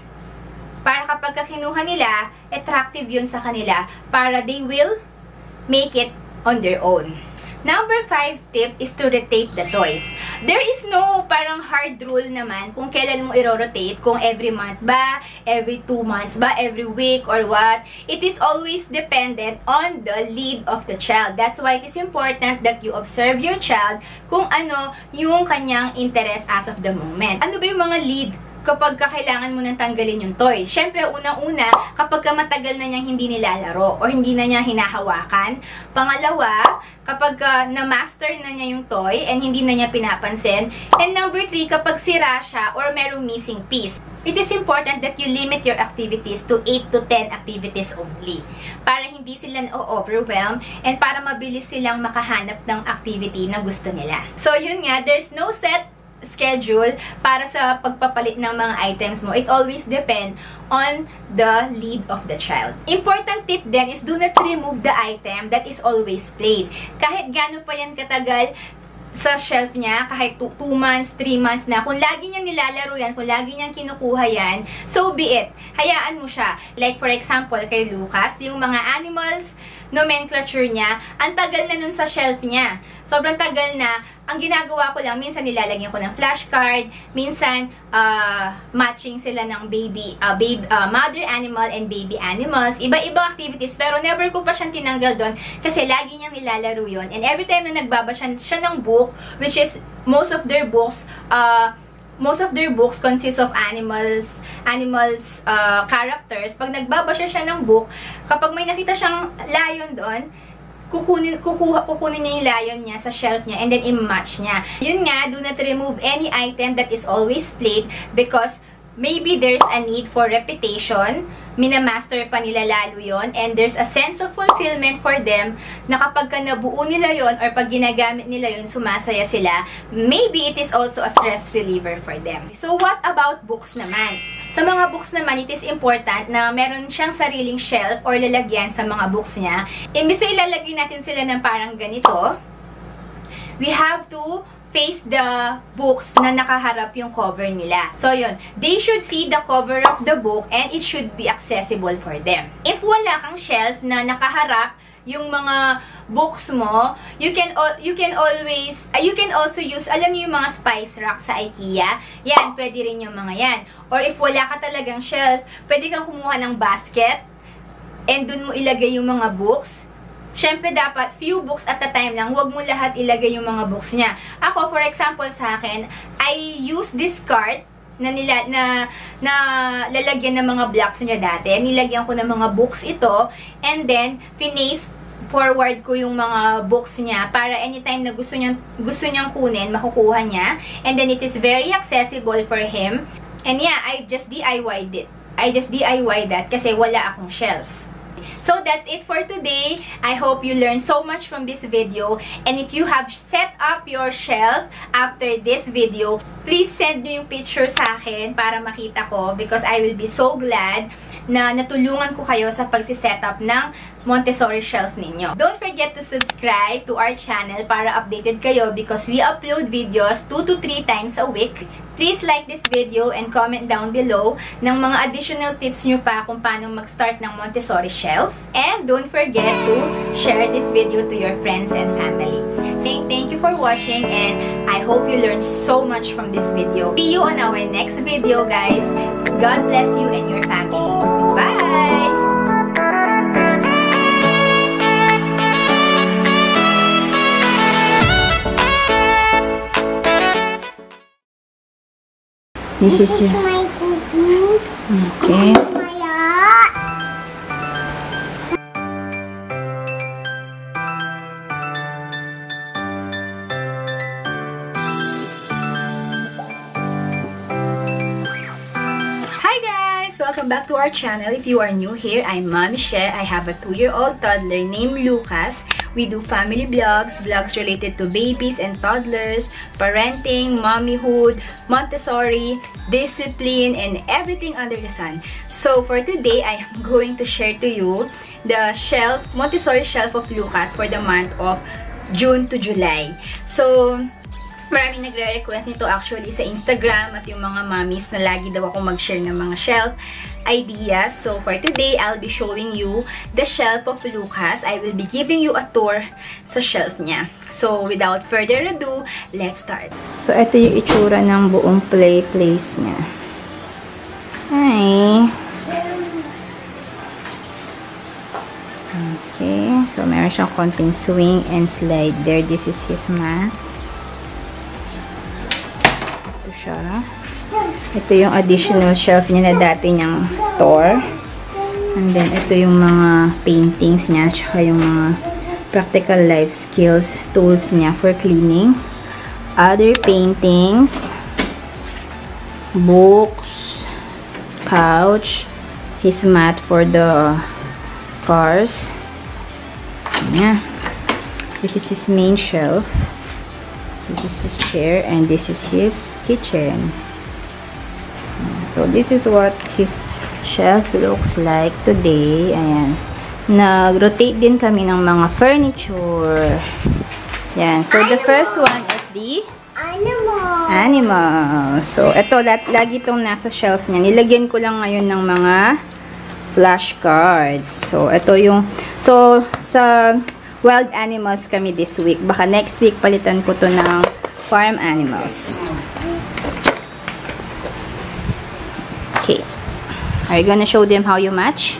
Para kapag kinuha nila, attractive yun sa kanila para they will make it on their own. Number five tip is to rotate the toys. There is no parang hard rule naman kung kailan mo i-rotate, kung every month ba, every two months ba, every week, or what. It is always dependent on the lead of the child. That's why it is important that you observe your child kung ano yung kanyang interest as of the moment. Ano ba yung mga lead kapag kailangan mo nang tanggalin yung toy. Siyempre, unang-una, kapag ka matagal na niyang hindi nilalaro or hindi na niya hinahawakan. Pangalawa, kapag uh, na-master na niya yung toy and hindi na niya pinapansin. And number three, kapag sira siya or merong missing piece. It is important that you limit your activities to 8 to 10 activities only. Para hindi sila na-overwhelm and para mabilis silang makahanap ng activity na gusto nila. So, yun nga, there's no set schedule para sa pagpapalit ng mga items mo. It always depend on the lead of the child. Important tip then is do not remove the item that is always played. Kahit gano'n pa yan katagal, sa shelf niya, kahit 2 months, 3 months na, kung lagi niyang nilalaro yan, kung lagi niyang kinukuha yan, so be it. Hayaan mo siya. Like for example, kay Lucas, yung mga animals nomenclature niya, ang tagal na nun sa shelf niya. Sobrang tagal na. Ang ginagawa ko lang, minsan nilalagyan ko ng flashcard, minsan uh, matching sila ng baby, uh, baby uh, mother animal and baby animals. Iba-ibang activities, pero never ko pa siyang tinanggal doon kasi lagi niyang nilalaro yon And every time na nagbabasa siya ng book, which is most of their books, uh, most of their books consist of animals, animals uh, characters. Pag nagbabasa siya ng book, kapag may nakita siyang lion doon, kukunin, kukuha, kukunin niya yung lion niya sa shelf niya and then i-match niya. Yun nga, do not remove any item that is always played because maybe there's a need for repetition, minamaster pa nila lalo yon and there's a sense of fulfillment for them na kapag ka nabuo nila yon or pag ginagamit nila yon sumasaya sila, maybe it is also a stress reliever for them. So what about books naman? Sa mga books naman, it is important na meron siyang sariling shelf or lalagyan sa mga books niya. Imbis na ilalagay natin sila ng parang ganito, we have to face the books na nakaharap yung cover nila. So, yun. They should see the cover of the book and it should be accessible for them. If wala kang shelf na nakaharap yung mga books mo, you can you can always uh, you can also use alam niyo yung mga spice rack sa IKEA. Yan, pwede rin yung mga yan. Or if wala ka talagang shelf, pwede kang kumuha ng basket and dun mo ilagay yung mga books syempre dapat few books at a time lang. Huwag mo lahat ilagay yung mga books niya. Ako, for example sa akin, I use this cart na nila na na lalagyan ng mga blocks niya dati. Nilagyan ko ng mga books ito and then finish forward ko yung mga books niya para anytime na gusto niyang gusto niyang kunin, makukuha niya. And then it is very accessible for him. And yeah, I just DIY'd it. I just DIY that kasi wala akong shelf. So that's it for today. I hope you learned so much from this video. And if you have set up your shelf after this video, please send nyo yung picture sa akin para makita ko because I will be so glad na natulungan ko kayo sa pagsiset-up ng Montessori shelf ninyo. Don't forget to subscribe to our channel para updated kayo because we upload videos 2 to 3 times a week. Please like this video and comment down below ng mga additional tips nyo pa kung paano mag-start ng Montessori shelf. And don't forget to share this video to your friends and family. Saying thank you for watching and I hope you learned so much from this video. See you on our next video guys. God bless you and your family. Bye! This is This is your... my cookie. Okay. Maya. Hi guys! Welcome back to our channel. If you are new here, I'm Mom She. I have a 2-year-old toddler named Lucas. We do family vlogs, vlogs related to babies and toddlers, parenting, mommyhood, Montessori, discipline, and everything under the sun. So for today, I am [laughs] going to share to you the shelf, Montessori shelf of Lucas for the month of June to July. So, Maraming nagre-request nito actually sa Instagram at yung mga mommies na lagi daw ako mag-share ng mga shelf ideas. So, for today, I'll be showing you the shelf of Lucas. I will be giving you a tour sa shelf niya. So, without further ado, let's start. So, ito yung itsura ng buong play place niya. Hi! Okay. So, meron siyang konting swing and slide there. This is his mat. Ito siya. Ito yung additional shelf niya na dati niyang store. And then, ito yung mga paintings niya. Tsaka yung mga practical life skills tools niya for cleaning. Other paintings. Books. Couch. His mat for the cars. Yeah. This is his main shelf. This is his chair and this is his kitchen. So, this is what his shelf looks like today. Ayan. Nag-rotate din kami ng mga furniture. Yan. So, the first one is the Animal. animals. So, ito, lagi itong nasa shelf niya. Nilagyan ko lang ngayon ng mga flashcards. So, ito yung, so, sa wild animals kami this week. Baka next week palitan ko to ng farm animals. Okay. Are you gonna show them how you match?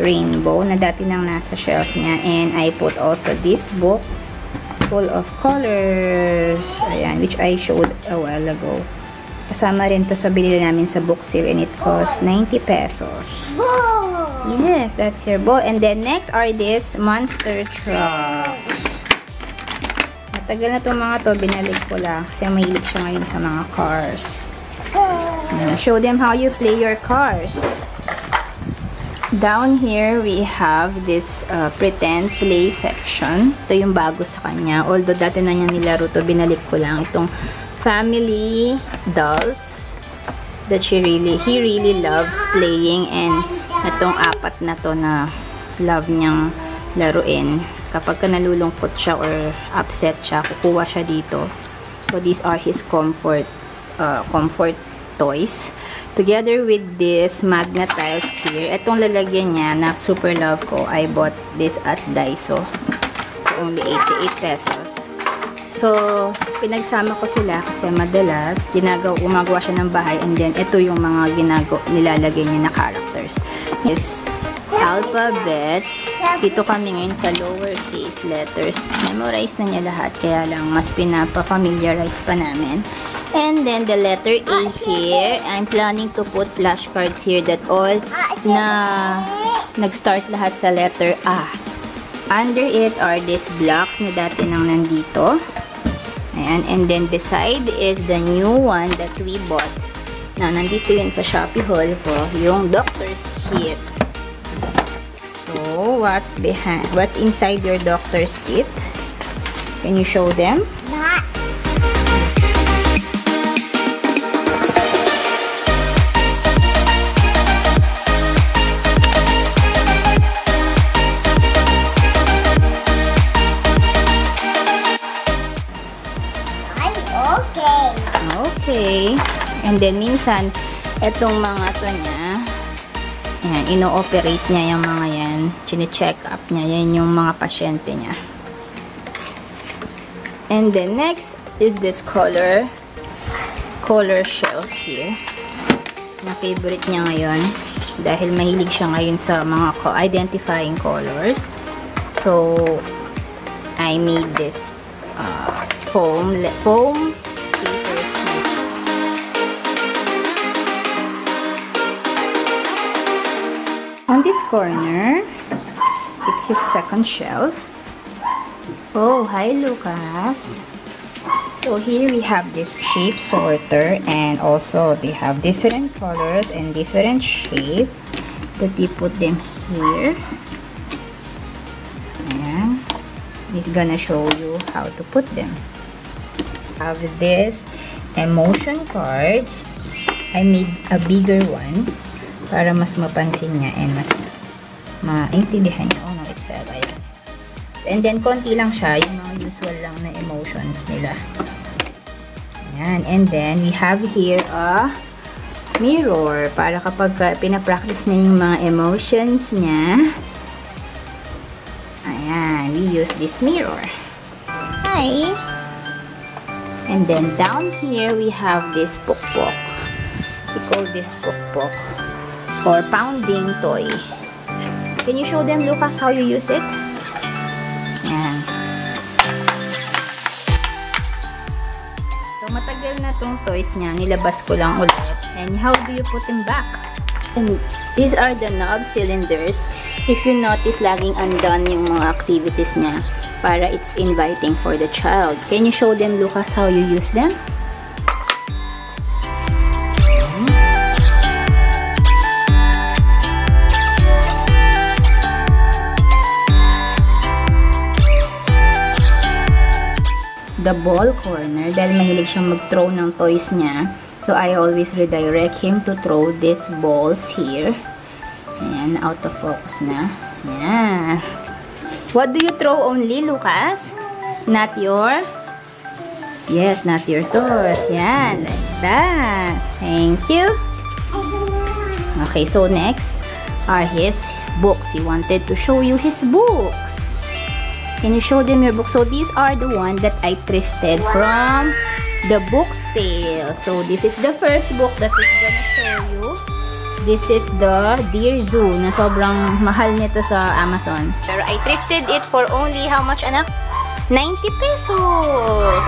Rainbow na dati nang nasa shelf niya and I put also this book full of colors. Ayan, which I showed a while ago. Kasama rin to sa binili namin sa book sale and it cost 90 pesos. Yes, that's your ball. And then next are these monster trucks. Matagal na itong mga to, binalik ko lang. Kasi mahilig siya ngayon sa mga cars. Show them how you play your cars. Down here, we have this uh, pretend play section. Ito yung bago sa kanya. Although dati na niya nilaro to, binalik ko lang. Itong family dolls that she really, he really loves playing and itong apat na to na love niyang laruin. Kapag ka nalulungkot siya or upset siya, kukuha siya dito. So, these are his comfort, uh, comfort toys. Together with this magnet tiles here, itong lalagyan niya na super love ko, I bought this at Daiso. Only 88 pesos. So, pinagsama ko sila kasi madalas ginagawa, gumagawa siya ng bahay and then ito yung mga ginago, nilalagay niya na characters. Is alphabets. Dito kami ngayon sa lowercase letters. Memorize na niya lahat kaya lang mas pinapa-familiarize pa namin. And then the letter A here, I'm planning to put flashcards here that all na nag-start lahat sa letter A. Under it are these blocks na dati nang nandito. Ayan. And then beside is the new one that we bought. Na nandito yun sa Shopee haul ko. Yung doctor's kit. So, what's behind, what's inside your doctor's kit? Can you show them? That. And then, minsan, etong mga to niya, yan, ino-operate niya yung mga yan. Chine-check up niya. Yan yung mga pasyente niya. And then, next is this color, color shells here. Na favorite niya ngayon. Dahil mahilig siya ngayon sa mga co- identifying colors. So, I made this uh, foam, foam On this corner, it's his second shelf. Oh, hi Lucas. So here we have this shape sorter and also they have different colors and different shape that we put them here. and He's gonna show you how to put them. Have this emotion cards. I made a bigger one para mas mapansin niya and mas maintindihan niya. Oh no, it fell. Ayan. And then, konti lang siya. Yung mga usual lang na emotions nila. Ayan. And then, we have here a mirror para kapag uh, pinapractice na yung mga emotions niya. Ayan. We use this mirror. Hi! And then, down here, we have this pokpok. We call this pokpok or pounding toy. Can you show them, Lucas, how you use it? Yan. So, matagal na tong toys niya. Nilabas ko lang ulit. And how do you put them back? And these are the knob cylinders. If you notice, laging undone yung mga activities niya para it's inviting for the child. Can you show them, Lucas, how you use them? The ball corner dahil mahilig siyang mag-throw ng toys niya. So, I always redirect him to throw these balls here. Ayan, out of focus na. Ayan. What do you throw only, Lucas? Not your? Yes, not your toys. Yan, like that. Thank you. Okay, so next are his books. He wanted to show you his books. Can you show them your books? So these are the one that I thrifted from the book sale. So this is the first book that is gonna show you. This is the Dear Zoo na sobrang mahal nito sa Amazon. Pero I thrifted it for only how much anak? 90 pesos!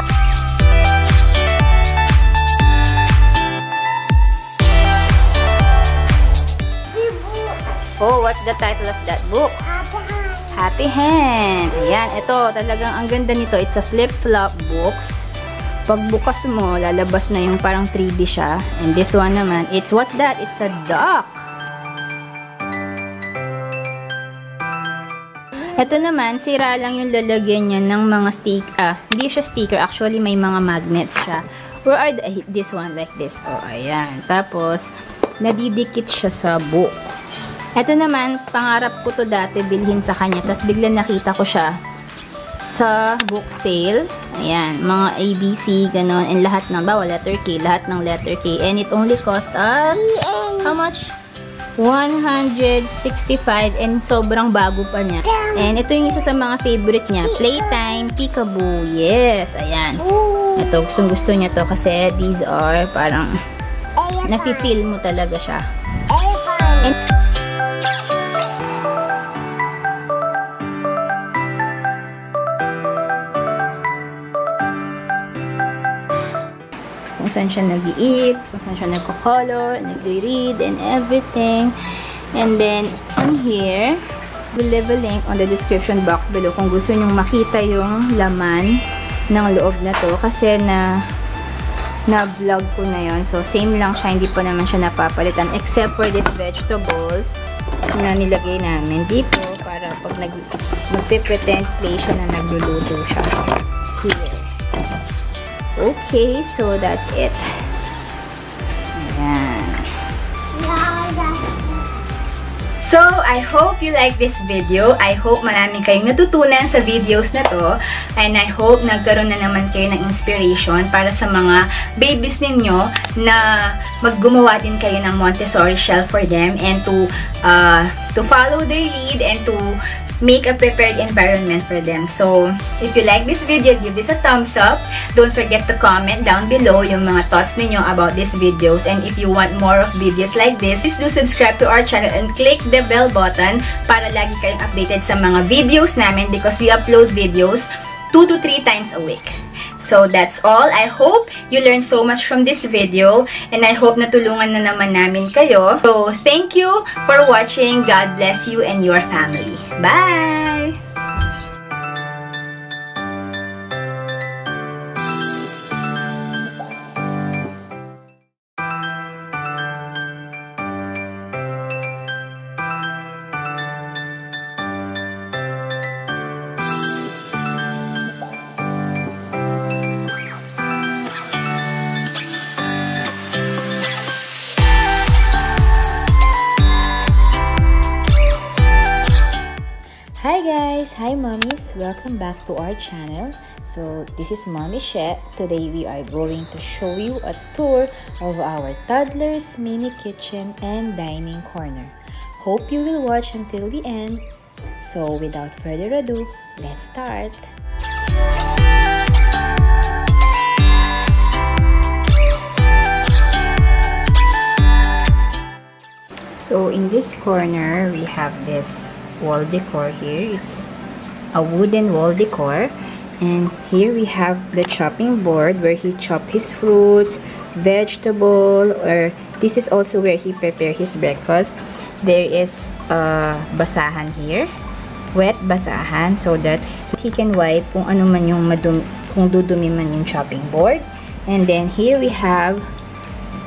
Oh, what's the title of that book? Happy Hand. Ayan, ito talagang ang ganda nito. It's a flip-flop box. Pag bukas mo, lalabas na yung parang 3D siya. And this one naman, it's what's that? It's a duck. Ito naman, sira lang yung lalagyan niya ng mga stick. Ah, hindi siya sticker. Actually, may mga magnets siya. Where are the, this one like this? Oh, ayan. Tapos, nadidikit siya sa book. Ito naman, pangarap ko to dati bilhin sa kanya. Tapos biglang nakita ko siya sa book sale. Ayan, mga ABC, ganon, and lahat ng, bawal letter K, lahat ng letter K. And it only cost us, how much? 165 and sobrang bago pa niya. And ito yung isa sa mga favorite niya, Playtime Peekaboo. Yes, ayan. Ito, gustong gusto niya to kasi these are parang nafe-feel mo talaga siya. Saan siya nag eat kung saan siya nagko-color, nagre-read, and everything. And then, on here, we'll leave a link on the description box below kung gusto nyong makita yung laman ng loob na to. Kasi na na-vlog ko na yon So, same lang siya. Hindi pa naman siya napapalitan. Except for these vegetables na nilagay namin dito para pag nag magpe-pretend play siya na nagluluto siya. Here. Okay, so that's it. So, I hope you like this video. I hope marami kayong natutunan sa videos na to. And I hope nagkaroon na naman kayo ng inspiration para sa mga babies ninyo na maggumawa din kayo ng Montessori shelf for them and to uh, to follow their lead and to make a prepared environment for them. So, if you like this video, give this a thumbs up. Don't forget to comment down below yung mga thoughts ninyo about these videos. And if you want more of videos like this, please do subscribe to our channel and click the bell button para lagi kayong updated sa mga videos namin because we upload videos 2 to 3 times a week. So, that's all. I hope you learned so much from this video and I hope natulungan na naman namin kayo. So, thank you for watching. God bless you and your family. Bye! Welcome back to our channel. So, this is Mommy She. Today we are going to show you a tour of our toddler's mini kitchen and dining corner. Hope you will watch until the end. So, without further ado, let's start! So, in this corner, we have this wall decor here. It's a wooden wall decor. And here we have the chopping board where he chop his fruits, vegetable, or this is also where he prepare his breakfast. There is a basahan here, wet basahan, so that he can wipe kung ano man yung madumi, kung dudumi man yung chopping board. And then here we have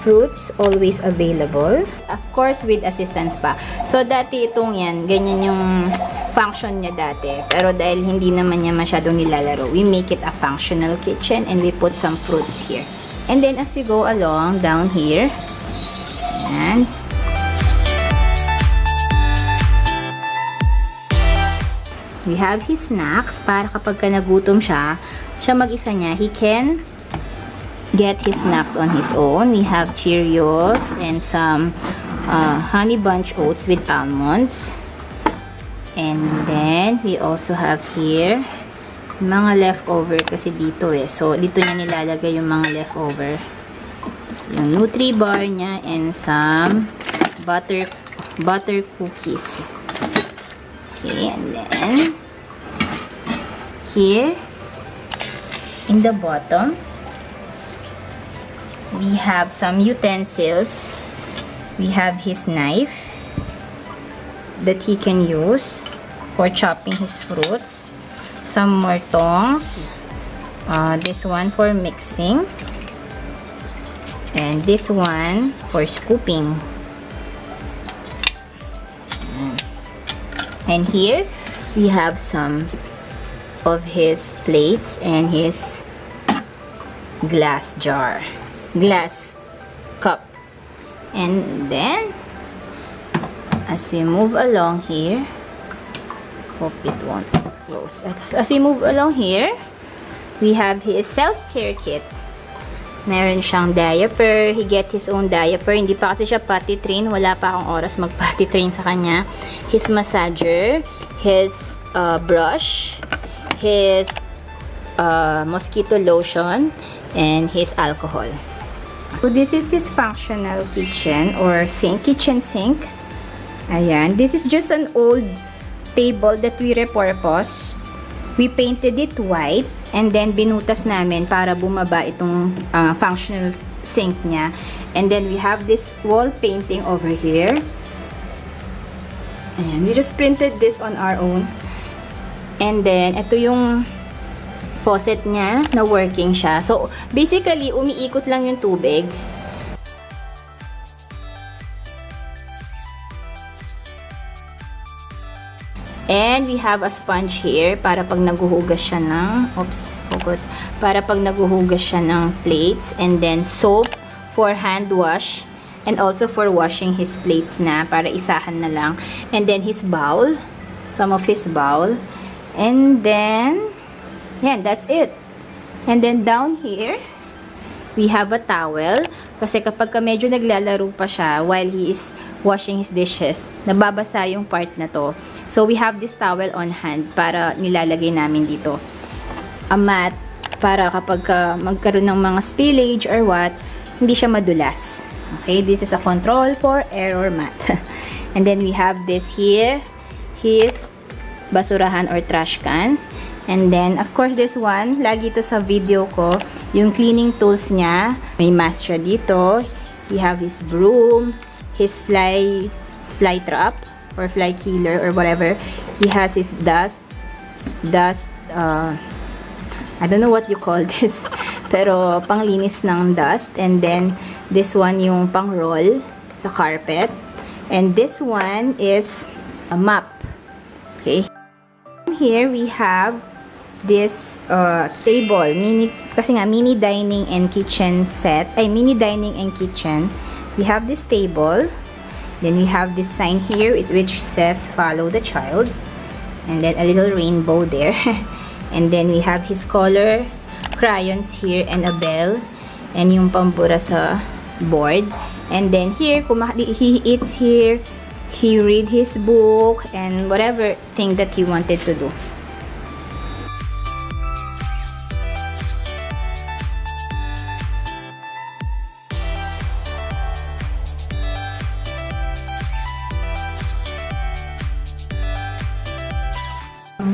fruits always available. Of course, with assistance pa. So, dati itong yan, ganyan yung function niya dati. Pero dahil hindi naman niya masyadong nilalaro, we make it a functional kitchen and we put some fruits here. And then, as we go along, down here, and we have his snacks para kapag ka nagutom siya, siya mag-isa niya, he can get his snacks on his own. We have Cheerios and some uh, honey bunch oats with almonds. And then, we also have here mga leftover kasi dito eh. So, dito niya nilalagay yung mga leftover. Yung Nutri-Bar niya and some butter butter cookies. Okay, and then here in the bottom we have some utensils. We have his knife that he can use for chopping his fruits. Some more tongs. Uh, this one for mixing. And this one for scooping. And here we have some of his plates and his glass jar glass cup and then as we move along here hope it won't close as we move along here we have his self-care kit. Meron siyang diaper. He get his own diaper. Hindi pa kasi siya potty train. Wala pa akong oras mag-potty train sa kanya. His massager. His uh, brush. His uh, mosquito lotion. And his alcohol. So, this is his functional kitchen or sink. Kitchen sink. Ayan. This is just an old table that we repurposed. We painted it white and then binutas namin para bumaba itong uh, functional sink niya. And then we have this wall painting over here. Ayan, we just printed this on our own. And then, ito yung faucet niya na working siya. So, basically, umiikot lang yung tubig. And we have a sponge here para pag naguhugas siya ng, oops, focus, para pag naguhugas siya ng plates. And then soap for hand wash and also for washing his plates na para isahan na lang. And then his bowl, some of his bowl. And then, yan, that's it. And then down here, we have a towel. Kasi kapag ka medyo naglalaro pa siya while he is washing his dishes, nababasa yung part na to. So, we have this towel on hand para nilalagay namin dito. A mat para kapag uh, magkaroon ng mga spillage or what, hindi siya madulas. Okay, this is a control for error mat. [laughs] And then we have this here, his basurahan or trash can. And then, of course, this one, lagi to sa video ko, yung cleaning tools niya. May mask siya dito. He have his broom, his fly, fly trap, or fly killer or whatever. He has his dust, dust, uh, I don't know what you call [laughs] this, pero panglinis ng dust. And then, this one yung pang roll sa carpet. And this one is a map. Okay. Here we have this uh, table, mini, kasi nga mini dining and kitchen set, ay mini dining and kitchen. We have this table. Then we have this sign here which says follow the child. And then a little rainbow there. [laughs] and then we have his color crayons here and a bell. And yung pambura sa board. And then here, he eats here. He read his book and whatever thing that he wanted to do.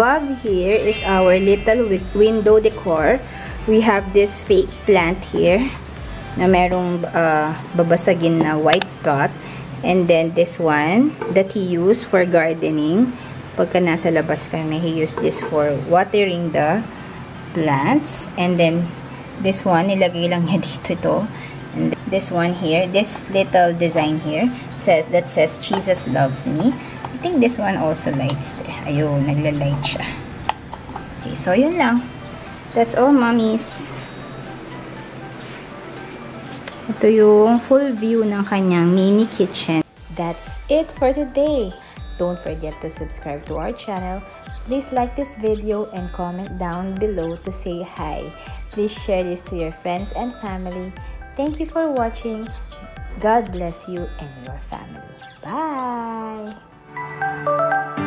Above here is our little window decor. We have this fake plant here na merong uh, babasagin na white pot. And then this one that he used for gardening. Pagka nasa labas kami, he used this for watering the plants. And then this one, nilagay lang niya [laughs] dito ito. And this one here, this little design here says that says Jesus loves me. Think this one also lights. Ayun, nagla-light siya. Okay, so yun lang. That's all, mommies. Ito yung full view ng kanyang mini kitchen. That's it for today. Don't forget to subscribe to our channel. Please like this video and comment down below to say hi. Please share this to your friends and family. Thank you for watching. God bless you and your family. Bye! Thank you.